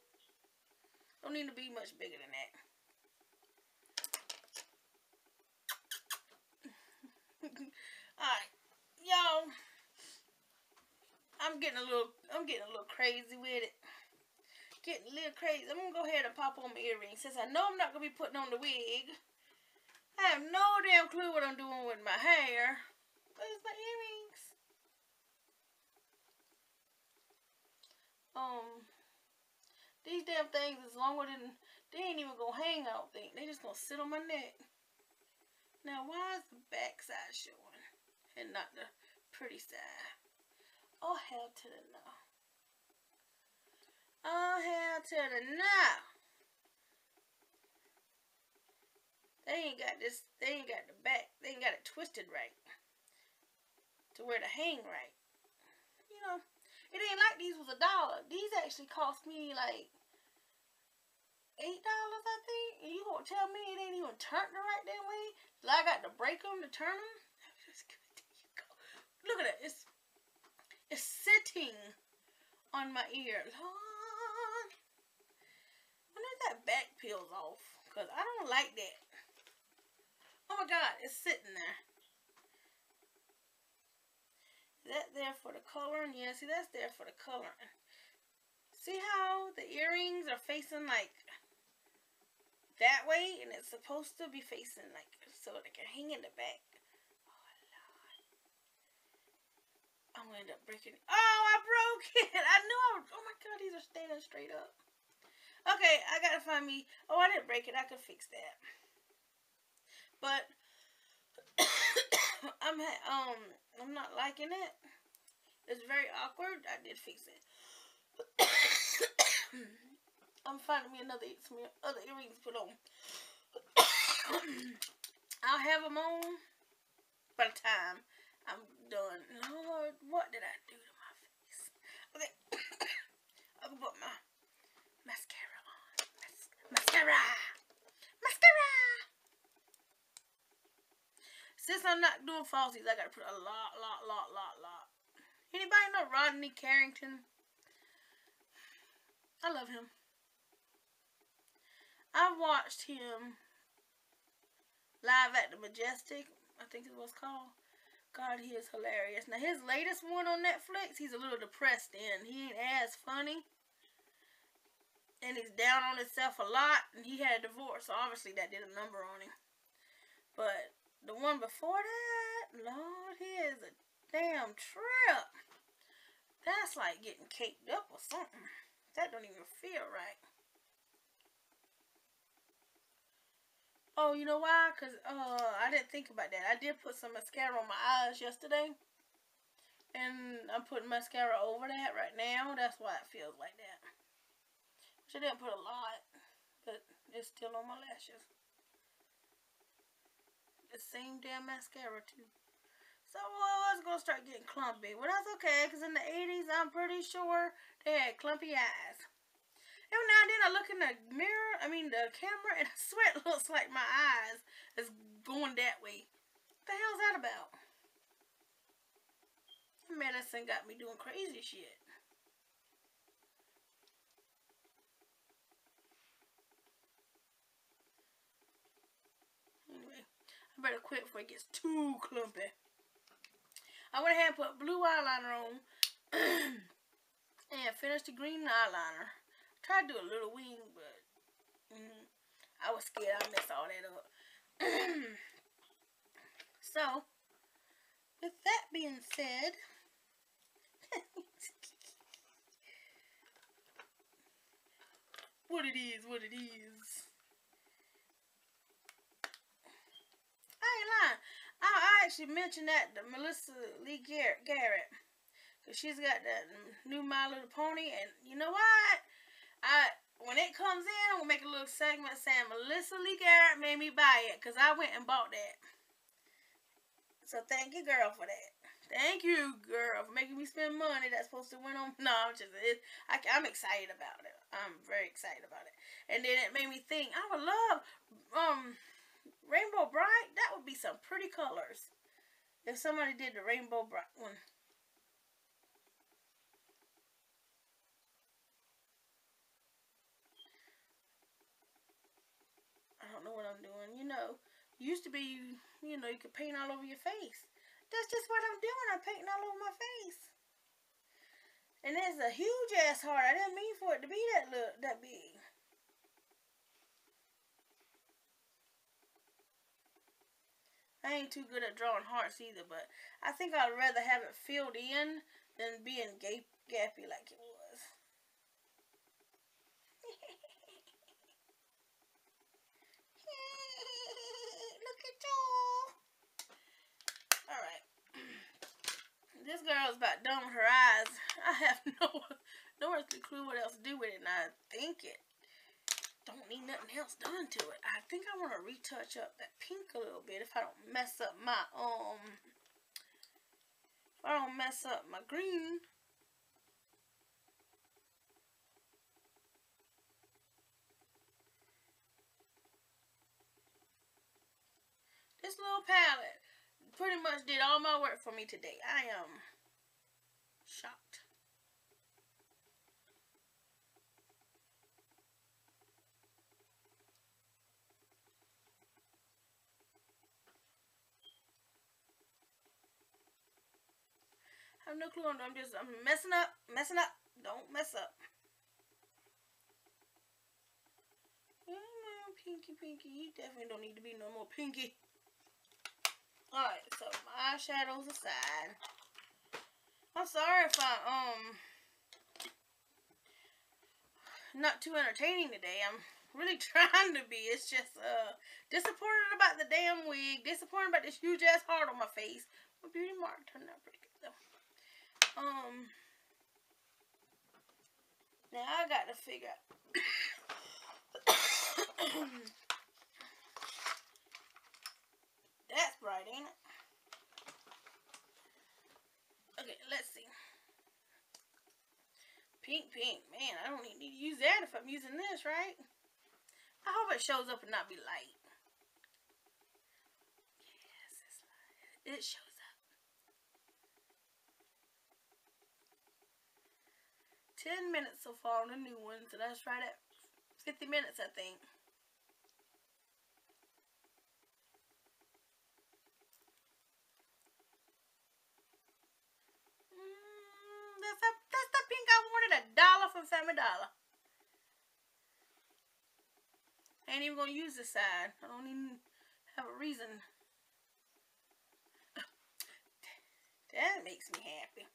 Don't need to be much bigger than that. Alright. Y'all. I'm getting a little I'm getting a little crazy with it getting a little crazy. I'm going to go ahead and pop on my earrings. Since I know I'm not going to be putting on the wig. I have no damn clue what I'm doing with my hair. Where's my earrings? Um, these damn things is longer than, they ain't even to hang, I don't think. They just to sit on my neck. Now, why is the back side showing and not the pretty side? Oh, hell to the no. Oh, hell to the no. They ain't got this, they ain't got the back, they ain't got it twisted right. To where to hang right. You know, it ain't like these was a dollar. These actually cost me like eight dollars, I think. And you gonna tell me it ain't even turned the right damn way? I got to break them to turn them? Look at it. It's it's sitting on my ear. Lord that back peels off. Because I don't like that. Oh my god, it's sitting there. That there for the coloring? Yeah, see, that's there for the coloring. See how the earrings are facing like that way? And it's supposed to be facing like so they can hang in the back. Oh. I'm to end up breaking. Oh, I broke it. I knew I was. Oh, my God. These are standing straight up. Okay, I gotta find me. Oh, I didn't break it. I could fix that. But I'm um I'm not liking it. It's very awkward. I did fix it. I'm finding me another some other earrings put on. I'll have them on by the time I'm done. Lord, what did I do to my face? Okay, I'll put my mascara. On. Mascara! Mascara! Since I'm not doing falsies, I gotta put a lot, lot, lot, lot, lot. Anybody know Rodney Carrington? I love him. I watched him live at the Majestic, I think it was called. God, he is hilarious. Now, his latest one on Netflix, he's a little depressed in. He ain't as funny. And he's down on himself a lot. And he had a divorce, so obviously that did a number on him. But the one before that, Lord, he is a damn trip. That's like getting caked up or something. That don't even feel right. Oh, you know why? Because uh, I didn't think about that. I did put some mascara on my eyes yesterday. And I'm putting mascara over that right now. That's why it feels like that. Which I didn't put a lot. But it's still on my lashes. The same damn mascara too. So well, was going to start getting clumpy. Well, that's okay. Because in the 80s, I'm pretty sure they had clumpy eyes. Every now and then I look in the mirror, I mean the camera, and I swear it looks like my eyes is going that way. What the hell's that about? Medicine got me doing crazy shit. Anyway, I better quit before it gets too clumpy. I went ahead and put blue eyeliner on and finished the green eyeliner. Tried to do a little wing, but mm, I was scared I'd mess all that up. so, with that being said, what it is, what it is. I ain't lying. I, I actually mentioned that to Melissa Lee Garrett. Garrett Cause she's got that new My Little Pony, and you know what? I when it comes in, we'll make a little segment saying Melissa Lee Garrett made me buy it because I went and bought that. So thank you, girl, for that. Thank you, girl, for making me spend money that's supposed to went on. No, I'm just it, I, am excited about it. I'm very excited about it. And then it made me think I would love um Rainbow Brite? That would be some pretty colors if somebody did the Rainbow Brite one. I don't know what I'm doing. You know, used to be, you know, you could paint all over your face. That's just what I'm doing. I'm painting all over my face. And it's a huge ass heart. I didn't mean for it to be that look that big. I ain't too good at drawing hearts either, but I think I'd rather have it filled in than being gap gappy like it was. Look at y'all. Alright. this girl's about done with her eyes. I have no no earthly clue what else to do with it, and I think it don't need nothing else done to it. I think I want to retouch up that pink a little bit if I don't mess up my um if I don't mess up my green. This little palette pretty much did all my work for me today. I am shocked. I have no clue I'm just I'm messing up, messing up. Don't mess up. Pinky, pinky. You definitely don't need to be no more pinky. Alright, so my eyeshadows aside. I'm sorry if I, um, not too entertaining today. I'm really trying to be. It's just, uh, disappointed about the damn wig. Disappointed about this huge ass heart on my face. My beauty mark turned out pretty. Um, now I got to figure out. That's bright, ain't it? Okay, let's see. Pink, pink. Man, I don't need to use that if I'm using this, right? I hope it shows up and not be light. Yes, it's light. It shows up. 10 minutes so far on the new one, so that's right at 50 minutes, I think. Mm, that's, the, pink I wanted, a dollar Dollar. I ain't even gonna use this side. I don't even have a reason. That makes me happy.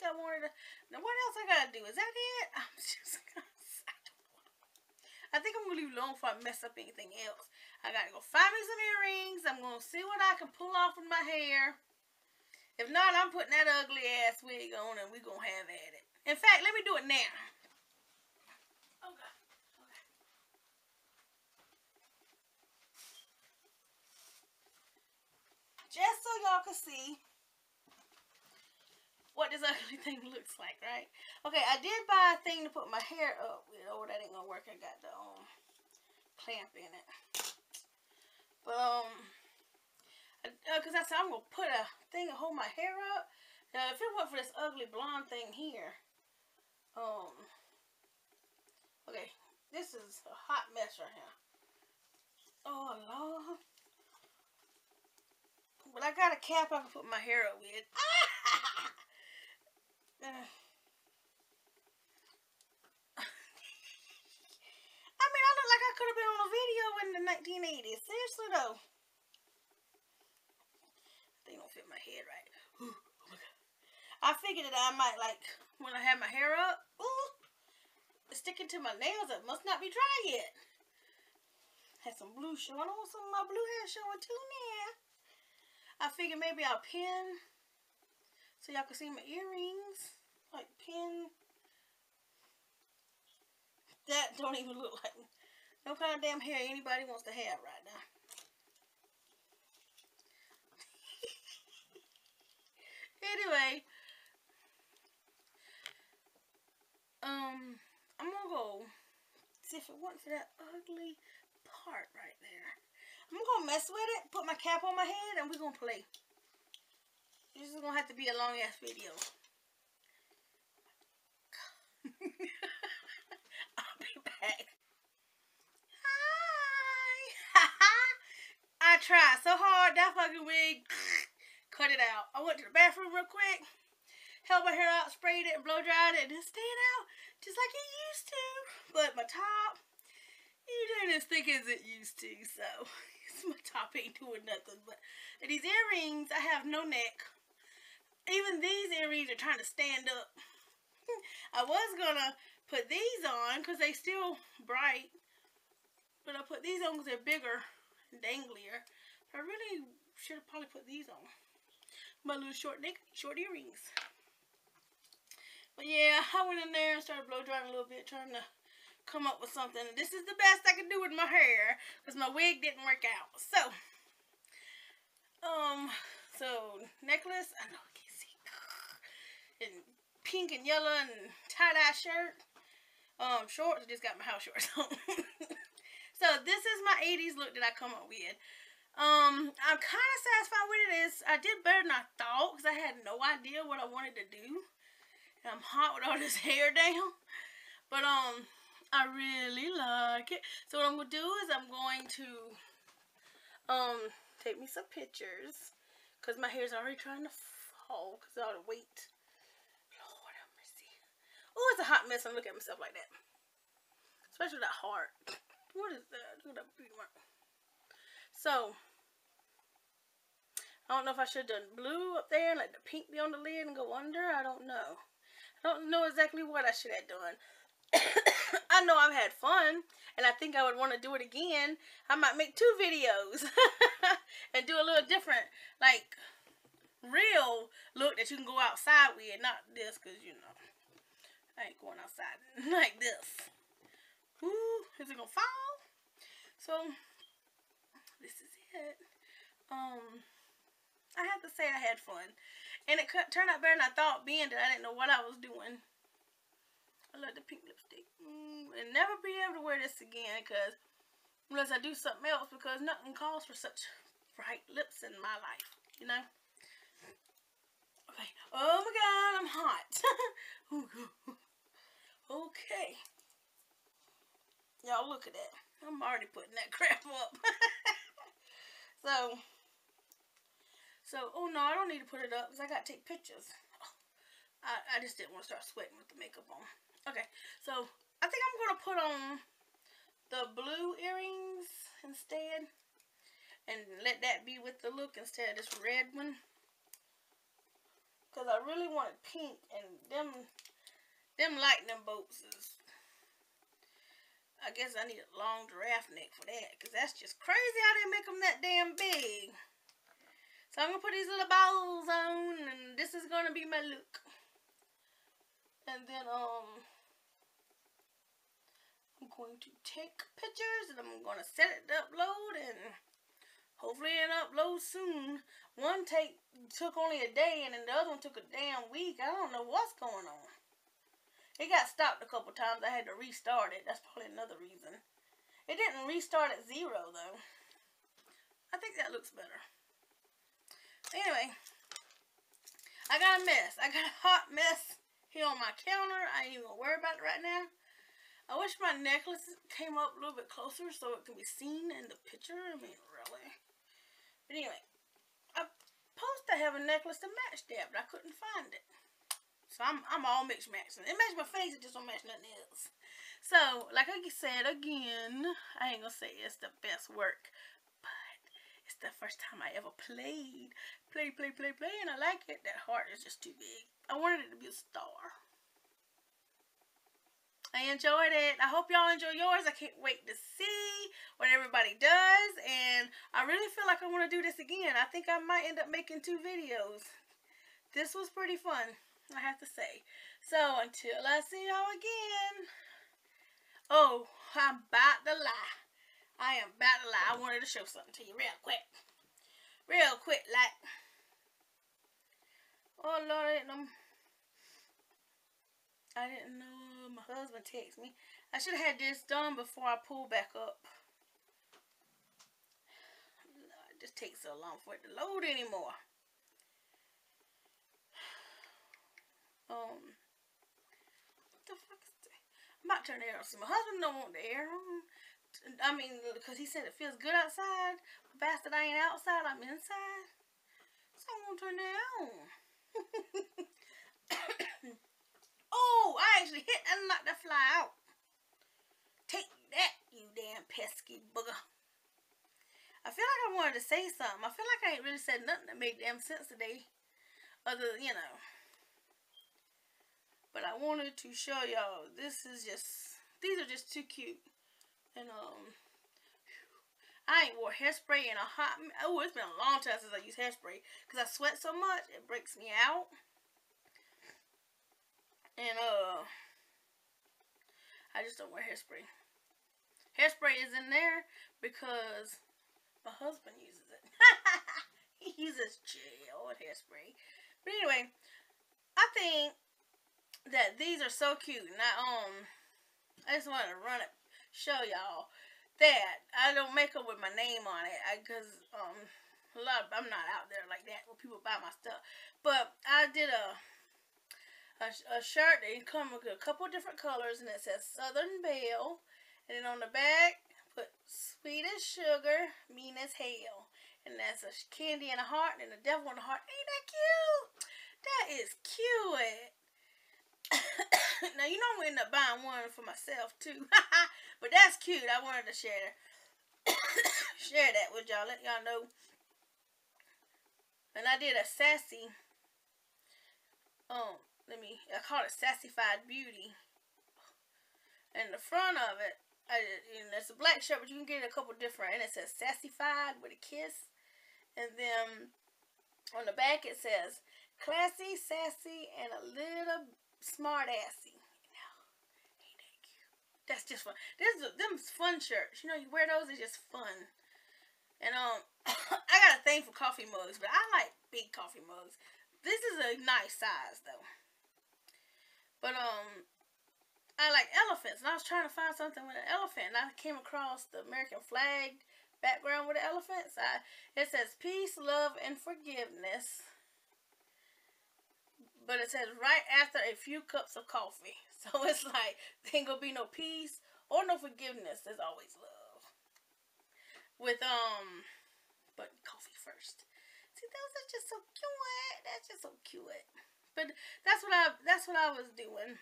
Pink I wanted to. Now, what else I gotta do? Is that it? I'm just gonna. I. I think I'm gonna leave alone before I mess up anything else. I gotta go find me some earrings. I'm gonna see what I can pull off with my hair. If not, I'm putting that ugly ass wig on and we gonna have at it. In fact, let me do it now. Just so y'all can see what this ugly thing looks like, right? Okay, I did buy a thing to put my hair up with. Oh, that ain't gonna work. I got the um, clamp in it. But, um, because uh, I said I'm gonna put a thing to hold my hair up. Now, if it weren't for this ugly blonde thing here, um, okay, this is a hot mess right here. Oh, Lord. But I got a cap I can put my hair up with. I mean, I look like I could have been on a video in the 1980s. Seriously, though. They don't fit my head right. Oh I figured that I might, like, when I have my hair up, ooh, sticking to my nails. It must not be dry yet. Had some blue showing. Oh, some of my blue hair showing too now. I figured maybe I'll pin so y'all can see my earrings. Like pin. That don't even look like no kind of damn hair anybody wants to have right now. anyway, um, I'm gonna go see if it wasn't for that ugly part right there. I'm gonna mess with it, put my cap on my head, and we're gonna play. Is gonna have to be a long ass video. I'll be back. Hi. I tried so hard that fucking wig. Cut it out. I went to the bathroom real quick held my hair out, sprayed it, blow dried it, and it stayed out just like it used to. But my top, it ain't as thick as it used to, so my top ain't doing nothing. But these earrings, I have no neck. Even these earrings are trying to stand up. I was gonna put these on because they still bright. But I put these on because they're bigger and danglier. I really should have probably put these on. My little short neck, short earrings. But yeah, I went in there and started blow drying a little bit, trying to come up with something. This is the best I could do with my hair, because my wig didn't work out. So, um, so, necklace, I know you can see, and pink and yellow and tie-dye shirt. Um, shorts, I just got my house shorts on. so, this is my 80s look that I come up with. Um, I'm kind of satisfied with it. Is I did better than I thought because I had no idea what I wanted to do. And I'm hot with all this hair down. But, um, I really like it. So what I'm going to do is I'm going to, um, take me some pictures. Because my hair's already trying to fall because of all the weight. Oh, it's a hot mess. I'm looking at myself like that. Especially that heart. What is that? Look at that beauty mark. So, I don't know if I should have done blue up there and let the pink be on the lid and go under. I don't know. I don't know exactly what I should have done. I know I've had fun, and I think I would want to do it again. I might make two videos and do a little different, like, real look that you can go outside with. Not this, because, you know, I ain't going outside like this. Ooh, is it to fall? So, this is it. Um, I have to say I had fun. And it turned out better than I thought, being that I didn't know what I was doing. I love the pink lipstick. Mm, and never be able to wear this again because unless I do something else because nothing calls for such bright lips in my life, you know? Okay. Oh my god, I'm hot. okay. Y'all look at that. I'm already putting that crap up. so, so, oh no, I don't need to put it up because I got to take pictures. I, I just didn't want to start sweating with the makeup on. Okay, so I think I'm going to put on the blue earrings instead. And let that be with the look instead of this red one. Because I really wanted pink and them, them lightning bolts is, I guess I need a long giraffe neck for that. Because that's just crazy how they make them that damn big. So I'm going to put these little balls on and this is going to be my look. And then, um, I'm going to take pictures and I'm going to set it to upload and hopefully it upload soon. One take took only a day and then the other one took a damn week. I don't know what's going on. It got stopped a couple times. I had to restart it. That's probably another reason. It didn't restart at zero though. I think that looks better. Anyway, I got a mess. I got a hot mess here on my counter. I ain't even gonna worry about it right now. I wish my necklace came up a little bit closer so it can be seen in the picture. I mean, really. But anyway, I'm supposed to have a necklace to match that, but I couldn't find it. So I'm, I'm all mixed matching. It matches my face, it just don't match nothing else. So, like I said again, I ain't gonna say it's the best work, but it's the first time I ever played. Play, play, play, play, and I like it. That heart is just too big. I wanted it to be a star. I enjoyed it. I hope y'all enjoy yours. I can't wait to see what everybody does. And I really feel like I want to do this again. I think I might end up making two videos. This was pretty fun, I have to say. So, until I see y'all again. Oh, I'm about to lie. I am about to lie. I wanted to show something to you real quick. Real quick, like. Oh, Lord, I didn't know. I didn't know. Uh, my husband texted me. I should have had this done before I pull back up. It just takes so long for it to load anymore. Um, what the fuck is that? I'm about to turn the air on. See, my husband don't want the air on. I mean, because he said it feels good outside. Bastard, I ain't outside. I'm inside. So I'm going to turn it on. oh, I actually hit and knocked that fly out. Take that, you damn pesky booger. I feel like I wanted to say something. I feel like I ain't really said nothing that made damn sense today. Other, you know. But I wanted to show y'all. This is just, these are just too cute. And, um, I ain't wore hairspray in a hot, oh, it's been a long time since I used hairspray. Because I sweat so much, it breaks me out. And, uh, I just don't wear hairspray. Hairspray is in there because my husband uses it. he uses and hairspray. But anyway, I think that these are so cute. And I, um, I just wanted to run it, show y'all that. I don't make them with my name on it because um a lot of, I'm not out there like that where people buy my stuff. But I did a a, a shirt that come with a couple different colors and it says Southern Belle and then on the back put sweet as sugar, mean as hell. And that's a candy and a heart and a devil and a heart. Ain't that cute? That is cute. now you know I'm gonna end up buying one for myself too. but that's cute. I wanted to share share that with y'all. Let y'all know. And I did a sassy um let me I call it sassified beauty. And the front of it I and it's a black shirt, but you can get a couple different and it says sassified with a kiss. And then on the back it says classy, sassy, and a little smart assy. Know, ain't that cute? That's just fun. This is them fun shirts. You know, you wear those, it's just fun. And um, I got a thing for coffee mugs, but I like big coffee mugs. This is a nice size though. But um, I like elephants, and I was trying to find something with an elephant, and I came across the American flag background with the elephants. I, it says peace, love, and forgiveness. But it says right after a few cups of coffee. So it's like, there ain't gonna be no peace or no forgiveness. There's always love. With, um, but coffee first. See, those are just so cute. That's just so cute. But that's what I, that's what I was doing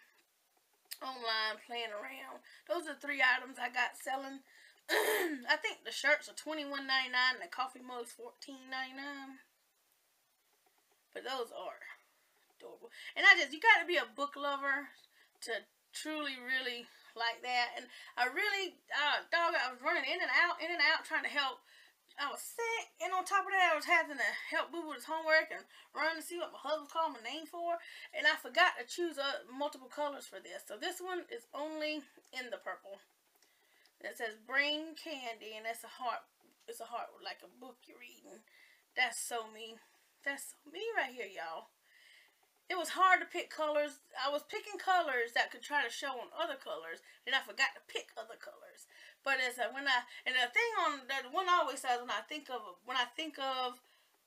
online playing around. Those are three items I got selling I think the shirts are twenty one ninety nine and the coffee mugs fourteen ninety nine. But those are adorable. And I just you gotta be a book lover to truly really like that. And I really uh dog I was running in and out, in and out trying to help I was sick, and on top of that, I was having to help Boo with his homework and run to see what my husband called my name for, and I forgot to choose uh, multiple colors for this. So this one is only in the purple. It says brain candy, and that's a heart. It's a heart like a book you're reading. That's so me. That's so me right here, y'all. It was hard to pick colors. I was picking colors that could try to show on other colors, and I forgot to pick other colors. But as I, when I and the thing on that one always says when I think of when I think of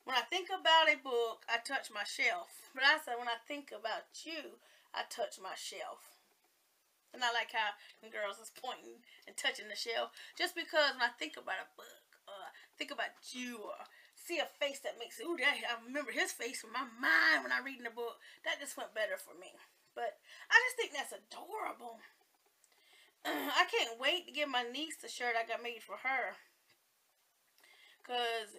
when I think about a book, I touch my shelf. But I said when I think about you, I touch my shelf. And I like how the girls is pointing and touching the shelf. Just because when I think about a book, uh, think about you, or see a face that makes it, ooh, that, I remember his face in my mind when I read in the book. That just went better for me. But I just think that's adorable. I can't wait to give my niece the shirt I got made for her. Cause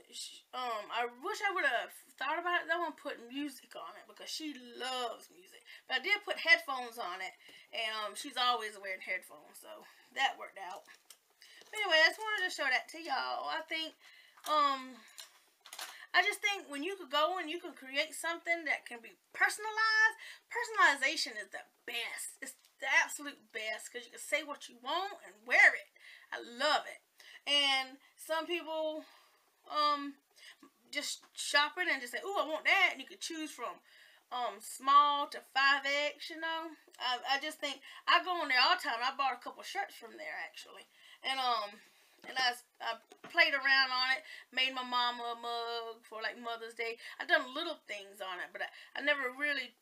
um, I wish I would have thought about it and put music on it because she loves music. But I did put headphones on it, and um, she's always wearing headphones, so that worked out. But anyway, I just wanted to show that to y'all. I think um, I just think when you could go and you can create something that can be personalized, personalization is the best. It's the absolute best because you can say what you want and wear it. I love it. And some people um just shopping and just say, "Oh, I want that," and you could choose from um small to 5x, you know. I, I just think I go on there all the time. I bought a couple shirts from there actually. And um and I, I played around on it, made my mama a mug for like Mother's Day. I done little things on it, but I, I never really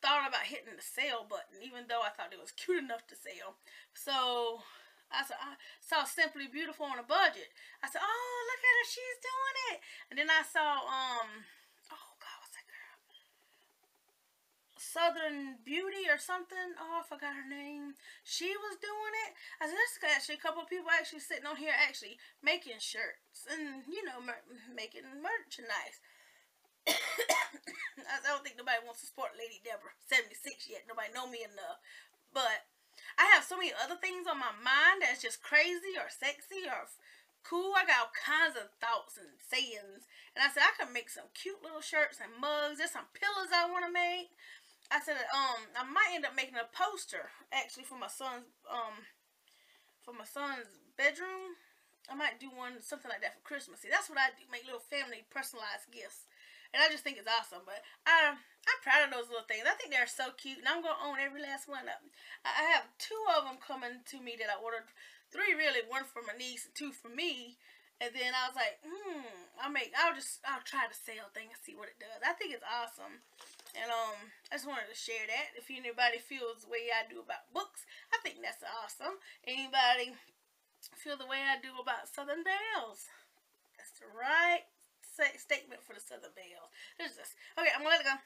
thought about hitting the sale button, even though I thought it was cute enough to sell. So I said, I saw Simply Beautiful on a budget. I said, oh, look at her. She's doing it. And then I saw, um, oh, God, what's that girl? Southern Beauty or something. Oh, I forgot her name. She was doing it. I said, there's actually a couple people actually sitting on here actually making shirts and, you know, making merchandise. I don't think nobody wants to support Lady Debra 76 yet. Nobody know me enough. But I have so many other things on my mind that's just crazy or sexy or cool. I got all kinds of thoughts and sayings. And I said, I can make some cute little shirts and mugs. There's some pillows I want to make. I said, um, I might end up making a poster, actually, for my son's, um, for my son's bedroom. I might do one, something like that for Christmas. See, that's what I do, make little family personalized gifts. And I just think it's awesome. But I, I'm proud of those little things. I think they're so cute. And I'm going to own every last one of them. I have two of them coming to me that I ordered. Three really. One for my niece and two for me. And then I was like, hmm, I'll make, I'll just, I'll try the sale thing and see what it does. I think it's awesome. And um, I just wanted to share that. If anybody feels the way I do about books, I think that's awesome. Anybody feel the way I do about Southern Belles? That's the right statement for the Southern Belles. There's this. Okay, I'm gonna let it go.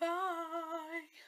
Bye.